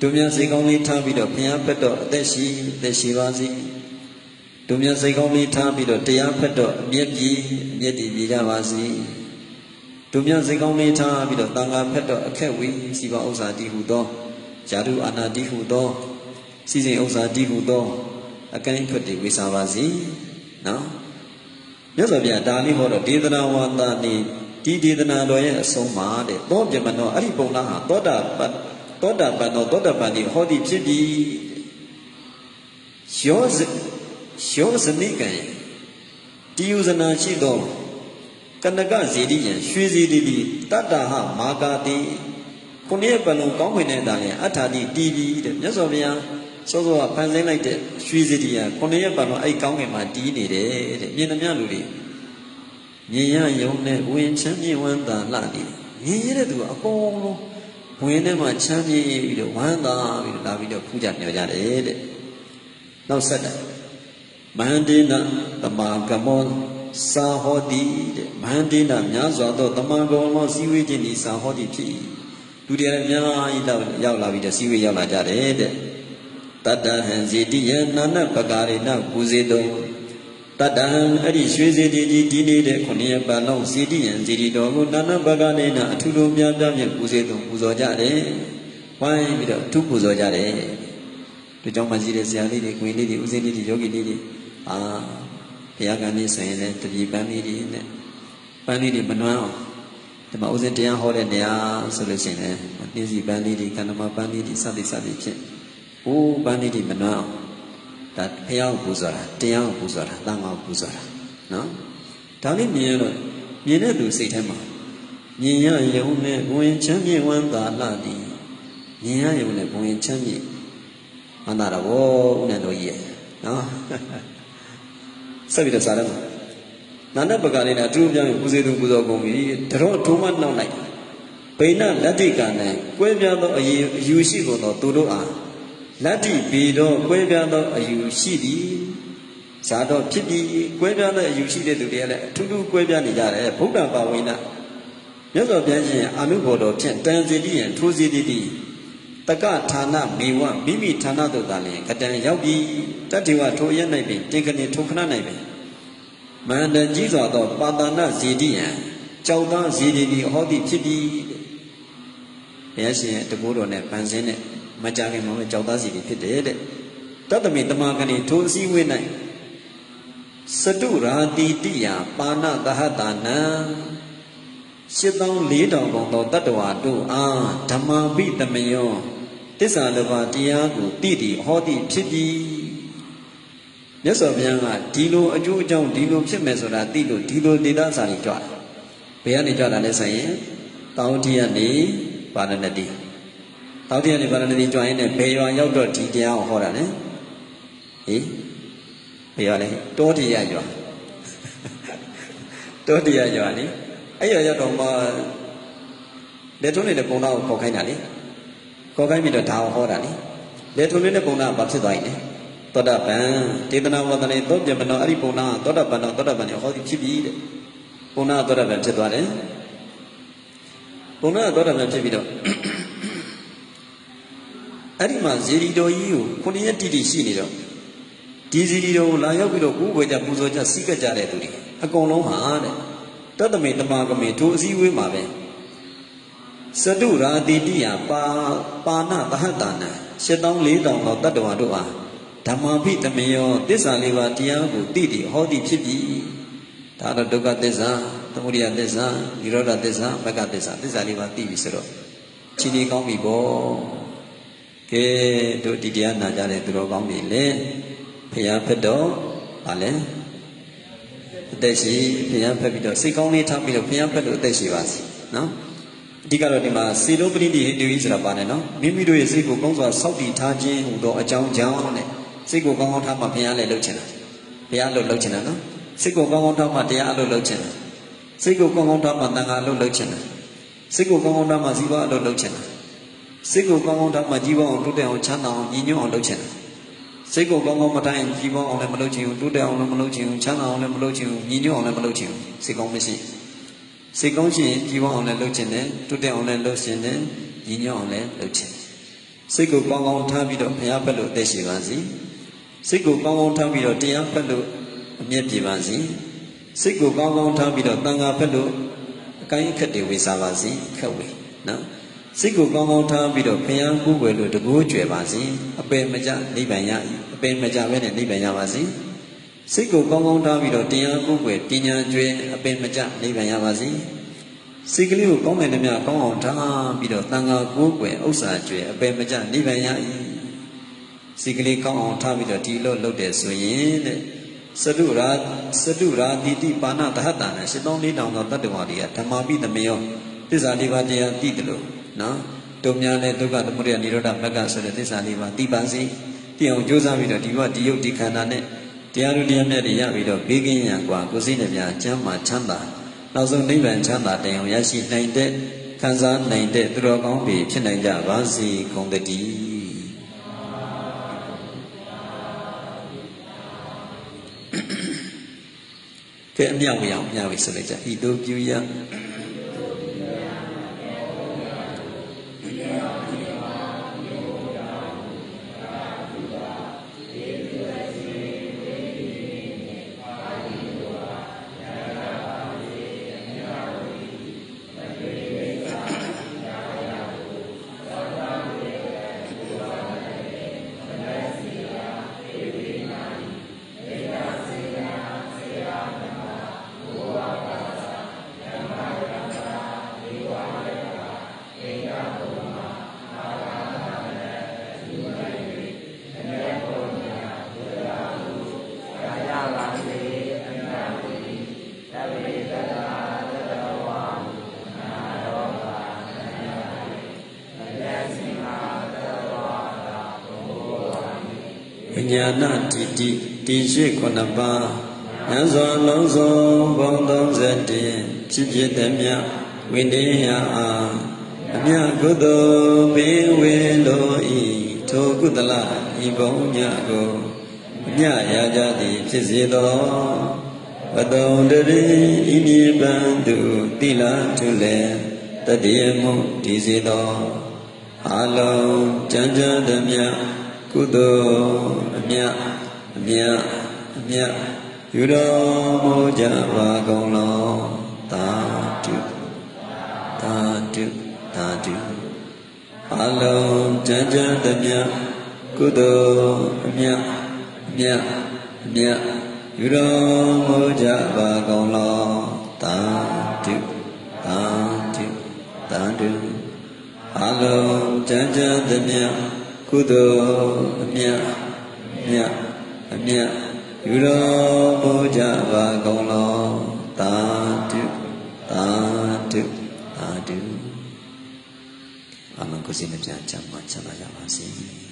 တို့များစိတ်ကောင်းလေးထားပြီးတော့ဘုရားဖက်တော့အသက်ရှိအသက်ရှိပါစေတို့များစိတ်ကောင်းလေးထားပြီးတော့တရားဖက်တော့အမျက်ပြည်အမျက်တည်ပြည်ကြပါစေတို့များစိတ်ကောင်းလေးထားပြီးတော့တန်ခါဖက်တော့အခက်ဝေးစီပါဥစ္စာတည်ဟုသောဇာတုအာနာတည်ဟုသောစီစဉ်ဥစ္စာတည်ဟုသော အကန့်အခွတ်တွေဝေစားပါစေနော်မြတ်စွာဘုရားဒါလေးဟောတော့ဒေသနာဝါဒနေဒီဒေသနာတော်ရဲ့အဆုံးမှာတဲ့သောပြမနောအဲ့ဒီပုံလားဟာသောတာပတ္သောတာပန်သောသောတာပန်ဒီဟောသည်ဖြစ်ပြီရောစရောစနိကံတိယုဇနာရှိသောကနကဇေတိယံရွှေဇေတိတိတတ္တဟမာကာတိခုနှစ်ပန်လုံးကောင်းဝင်တဲ့အတိုင်းအထာတိတီးပြီးတဲ့မြတ်စွာဘုရား စောစောကဖန်ဆင်းလိုက်တဲ့ရွှေဇေတိယံခုနှစ်ပန်လုံးအဲ့ကောင်းငင်မှာတီးနေတယ်တဲ့မြင်သမျှလူတွေမြင်ရယုံနဲ့ဝင်ချမ်းမြေဝမ်းသာလှနေမြင်ရတဲ့သူကအကုန်လုံးဝင်ထဲမှာချမ်းမြေပြီးတော့ဝမ်းသာပြီးတော့လာပြီးတော့ဖူးကြမြော်ကြတယ်တဲ့နောက်ဆက်တယ်မန္တေနတမာကမောစာဟောတိတဲ့မန္တေနများစွာသောတမန်တော်မောစည်းဝေးခြင်းဤစာဟောတိဖြစ်လူတွေလည်းအများကြီးတော့ရောက်လာပြီးတော့စည်းဝေးရောက်လာကြတယ်တဲ့ တတ္တဟံဇေတိယနာနပကာရိနပူဇေတုံတတံအဲ့ဒီရွှေစီတီကြီးဒီနေတဲ့ခုနှစ်ရက်ပတ်လုံးစီတိယံစီတီတော်ကိုနာနာဘဂနေနာအထူးလိုများပြမြတ်ပူဇေသူပူဇော်ကြတယ်။ဝိုင်းပြီးတော့အထူးပူဇော်ကြတယ်။ဒီကြောင့်မှရှိတဲ့ဆရာလေးတွေ၊ကိုရင်လေးတွေ၊ဦးစင်းလေးတွေ၊ယောဂီလေးတွေအာဘုရားကံလေးဆိုရင်လည်းတပြေပန်းလေးတွေနဲ့ပန်းလေးတွေမနှွမ်းအောင်ဒီမှာဦးစင်းတရားဟောတဲ့နေရာဆိုလို့ရှိရင်လည်းနှင်းစီပန်းလေးတွေကန္နမပန်းလေးတွေစသည်စသည်ဖြင့် အိုးပန်းလေးတွေမနှွမ်းအောင်ဒါဖះကိုပူဇော်တာတရားကိုပူဇော်တာတန်ခါကိုပူဇော်တာနော်ဒါလေးမြင်ရတော့မြင်တဲ့သူစိတ်ထဲမှာမြင်ရယုံနဲ့ဘဝင်ချမ်းမြေဝမ်းသာလှသည်မြင်ရယုံနဲ့ဘဝင်ချမ်းမြေဝမှန်တာတော့ဦးနဲ့တို့ကြီးရဲ့နော်ဆက်ပြီးတော့စားတယ်နာနပကလေးနဲ့အတူတူပြောင်းပူဇေသူပူဇော်ကုန်ပြီတတော်ထိုးမနှောက်လိုက်ဗိနလက်တိကနဲ့ကွဲပြားသောအယူအယူရှိကုန်သောသူတို့အား လက်တိဘီတော့ကွဲပြားသောအယူရှိသည်ဇာတော့ဖြစ်ပြီးကွဲပြားတဲ့အယူရှိတဲ့သူတွေကလည်းအထူးထူးကွဲပြားနေကြတယ်ဗုဒ္ဓဘာဝိနမြတ်စွာဘုရားရှင်အာနုဘော်တော်ဖြင့်တန်စီတိယံထိုးစီတိတိတကဌာနမေဝမိမိဌာနသို့သာလျှင်ကတံရောက်ပြီးတတ္တိဝထိုရက်၌ပင်တေခဏီထိုခဏ၌ပင်မန္တကြီးစွာသောပါတနာဇေတိယံကြောက်သားဇေတိတိဟောတိဖြစ်ပြီးဘုရားရှင်ရဲ့တကူတော်နဲ့ပန်းစင်းနဲ့ မကြခင်မှာကြောက်သားဇေတိဖြစ်တယ်တဲ့တတမေတမကဏီထိုအစည်းဝေး၌စတုရာတိတိယပါဏသဟတနာ8400ပေါင်းသောတတ္တဝါတို့အားဓမ္မာပိတမယောတစ္ဆာလဘတရားကိုတည်တည်ဟောတိဖြစ်ပြီးမြတ်စွာဘုရားကဒီလိုအကျိုးအကြောင်းဒီလိုဖြစ်မယ်ဆိုတာသိလို့ဒီလိုဒေသစာကြီးကြွတယ်ဘယ်ကနေကြွတာလဲဆိုရင်တောင်းတိယနေပါရဏတိ တောင်းတိယနေပါရဏတိကြွရင်လည်းဘယ်ရွာရောက်တော့ဒီတရားကိုဟောတာလဲဟေးဘယ်ရွာလဲတောတိယရွာတောတိယရွာနိအဲ့ရရတော့မှလက်ထုံးနေတဲ့ပုံသားကိုခေါ်ခိုင်းတာလေခေါ်ခိုင်းပြီးတော့ဒါကိုဟောတာလေလက်ထုံးနေတဲ့ပုံသားကဘာဖြစ်သွားရင်လဲသောတာပန်ဒေသနာဝတ္တနေသောပြမနောအဲ့ဒီပုံသားကသောတာပန်တော့သောတာပန်ကိုဟောပြီးဖြစ်ပြီတဲ့ပုံသားကသောတာပန်ဖြစ်သွားတယ်ပုံသားကသောတာပန်ဖြစ်ပြီးတော့ အဲ့ဒီမှာဇေဒီတော်ကြီးကိုခုနှစ်ရက်တိတိရှိနေတော့ဒီဇေဒီတော်ကိုလာရောက်ပြီးတော့ကိုယ်ဝေကြပူဇော်ကြစီးကကြတဲ့သူတွေအကုန်လုံးဟာတဲ့တတမေတမကမေထိုအစည်းဝေးမှာပဲစတုရာတိတိယပါပါဏသဟတနာ7400သောတတ္တဝါတို့အားဓမ္မပိတမယောသစ္စာလေးပါးတရားကိုသိတည်ဟောသည်ဖြစ်ပြီဒါတော့ဒုက္ခသစ္စာသမုဒယသစ္စာនិရောဓသစ္စာမဂ္ဂသစ္စာသစ္စာလေးပါးသိပြီဆိုတော့ခြေကြီးကောင်းပြီပေါ့ ကဲတို့ဒီတရားနာကြတဲ့သူတော်ကောင်းတွေလည်းဖျားဖက်တော့ဗာလဲအသက်ရှိဘုရားဖက်ပြီးတော့စိတ်ကောင်းလေးထားပြီးတော့ဘုရားဖက်လို့အသက်ရှိပါစေနော်အဓိကတော့ဒီမှာစေလောပရိနိဟိတုကြီးဆိုတာပါနေနော်မိမိတို့ရဲ့စိတ်ကိုကောင်းစွာစောင့်တည်ထားခြင်းဟူသောအကြောင်းကြောင့်နဲ့စိတ်ကိုကောင်းကောင်းထားမှဘုရားလည်းလှုပ်ချင်တာဘုရားလှုပ်လှုပ်ချင်တာနော်စိတ်ကိုကောင်းကောင်းထားမှတရားအလုပ်လုပ်ချင်တာစိတ်ကိုကောင်းကောင်းထားမှတန်ခါအလုပ်လုပ်ချင်တာစိတ်ကိုကောင်းကောင်းထားမှဇီဝအလုပ်လုပ်ချင်တာ စိတ်ကိုကောင်းကောင်းထားမှကြီးပွားအောင်တိုးတက်အောင်ချမ်းသာအောင်ညီညွတ်အောင်လုပ်ချင်တာစိတ်ကိုကောင်းကောင်းမတိုင်းကြီးပွားအောင်လည်းမလုပ်ချင်ဘူးတိုးတက်အောင်လည်းမလုပ်ချင်ဘူးချမ်းသာအောင်လည်းမလုပ်ချင်ဘူးညီညွတ်အောင်လည်းမလုပ်ချင်ဘူးစိတ်ကောင်းမရှိစိတ်ကောင်းရှိရင်ကြီးပွားအောင်လည်းလုပ်ချင်တယ်တိုးတက်အောင်လည်းလုပ်ချင်တယ်ညီညွတ်အောင်လည်းလုပ်ချင်တယ်စိတ်ကိုကောင်းကောင်းထားပြီးတော့ဘုရားဘက်လို့အသက်ရှိပါစီစိတ်ကိုကောင်းကောင်းထားပြီးတော့တရားဘက်လို့အမျက်ပြေပါစီစိတ်ကိုကောင်းကောင်းထားပြီးတော့တန်ခါဘက်လို့အကိုင်းအခက်တွေဝေစားပါစီခက်ဝေနော် စိတ်ကိုကောင်းကောင်းထားပြီးတော့ဘုရားကိုယ်ွယ်လို့တကိုးကြွယ်ပါစေအပယ်မကြနိဗ္ဗာန်ရအပယ်မကြပဲနဲ့နိဗ္ဗာန်ရပါစေစိတ်ကိုကောင်းကောင်းထားပြီးတော့တရားကိုယ်ွယ်ပညာကျွဲအပယ်မကြနိဗ္ဗာန်ရပါစေစိတ်ကလေးကိုကောင်းတယ်များကောင်းအောင်ထားပြီးတော့တန်ခါကိုယ်ွယ်ဥစ္စာကျွဲအပယ်မကြနိဗ္ဗာန်ရ၏စိတ်ကလေးကောင်းအောင်ထားပြီးတော့ဒီလိုလုပ်တယ်ဆိုရင်တဲ့စတုရာစတုရာတိတိပါဏတဟတနာရှင်းသောလေးတောင်သောတတ္တဝါတွေကဓမ္မာပိတမေယောသစ္စာလေးပါးတရားသိတယ်လို့ နော်တို့များလဲဒုက္ခသမုဒယនិရောဓမဂ္ဂဆိုတဲ့သစ္စာလေးပါးသိပါစေသိအောင်ကြိုးစားပြီးတော့ဒီဘဝဒီယုတ်ဒီခန္ဓာနဲ့တရားတို့တရားမြတ်တွေရပြီးတော့ဘေးကင်းရန်กว่าကိုယ်စိတ်နဲ့များကျမ်းမာချမ်းသာနောက်ဆုံးနိဗ္ဗာန်ချမ်းသာတရားရရှိနိုင်တဲ့ခံစားနိုင်တဲ့သူတော်ကောင်းတွေဖြစ်နိုင်ကြပါစေကုန်တည်းကဲအမြောက်မရအောင်အမြောက်ပြီးဆက်လိုက်ကြဤတို့ပြုရ ညာဏတိတိတိရှိခုနှစ်ပါးဉာဏ်စွာလုံးစုံဘုံ31ဖြစ်ဖြစ်သည်မြဝိနည်းယအားအမြကုသိုလ်ဘေးဝေလိုဤထိုကုသလဤဘုံညကိုအမြရာကြသည်ဖြစ်စေသောဘတုံတရိဤမြေပံသူတိလထုလေတတည်းမှုတည်စေသောအလုံးကြံကြံသည်မြကုသိုလ် အမြအမြအမြယူတော်မူကြပါကုန်လောသာဓုသာဓုသာဓုအလုံးကြံကြံသည်မြကုသိုလ်အမြအမြအမြယူတော်မူကြပါကုန်လောသာဓုသာဓုသာဓုအလုံးကြံကြံသည်မြကုသိုလ်အမြ မြအမြယူတော်မူကြပါကုန်လောသာဓုသာဓုသာဓုအမှန်ကိုစိတ်နှပြချမ်းသာချမ်းသာကြပါစေ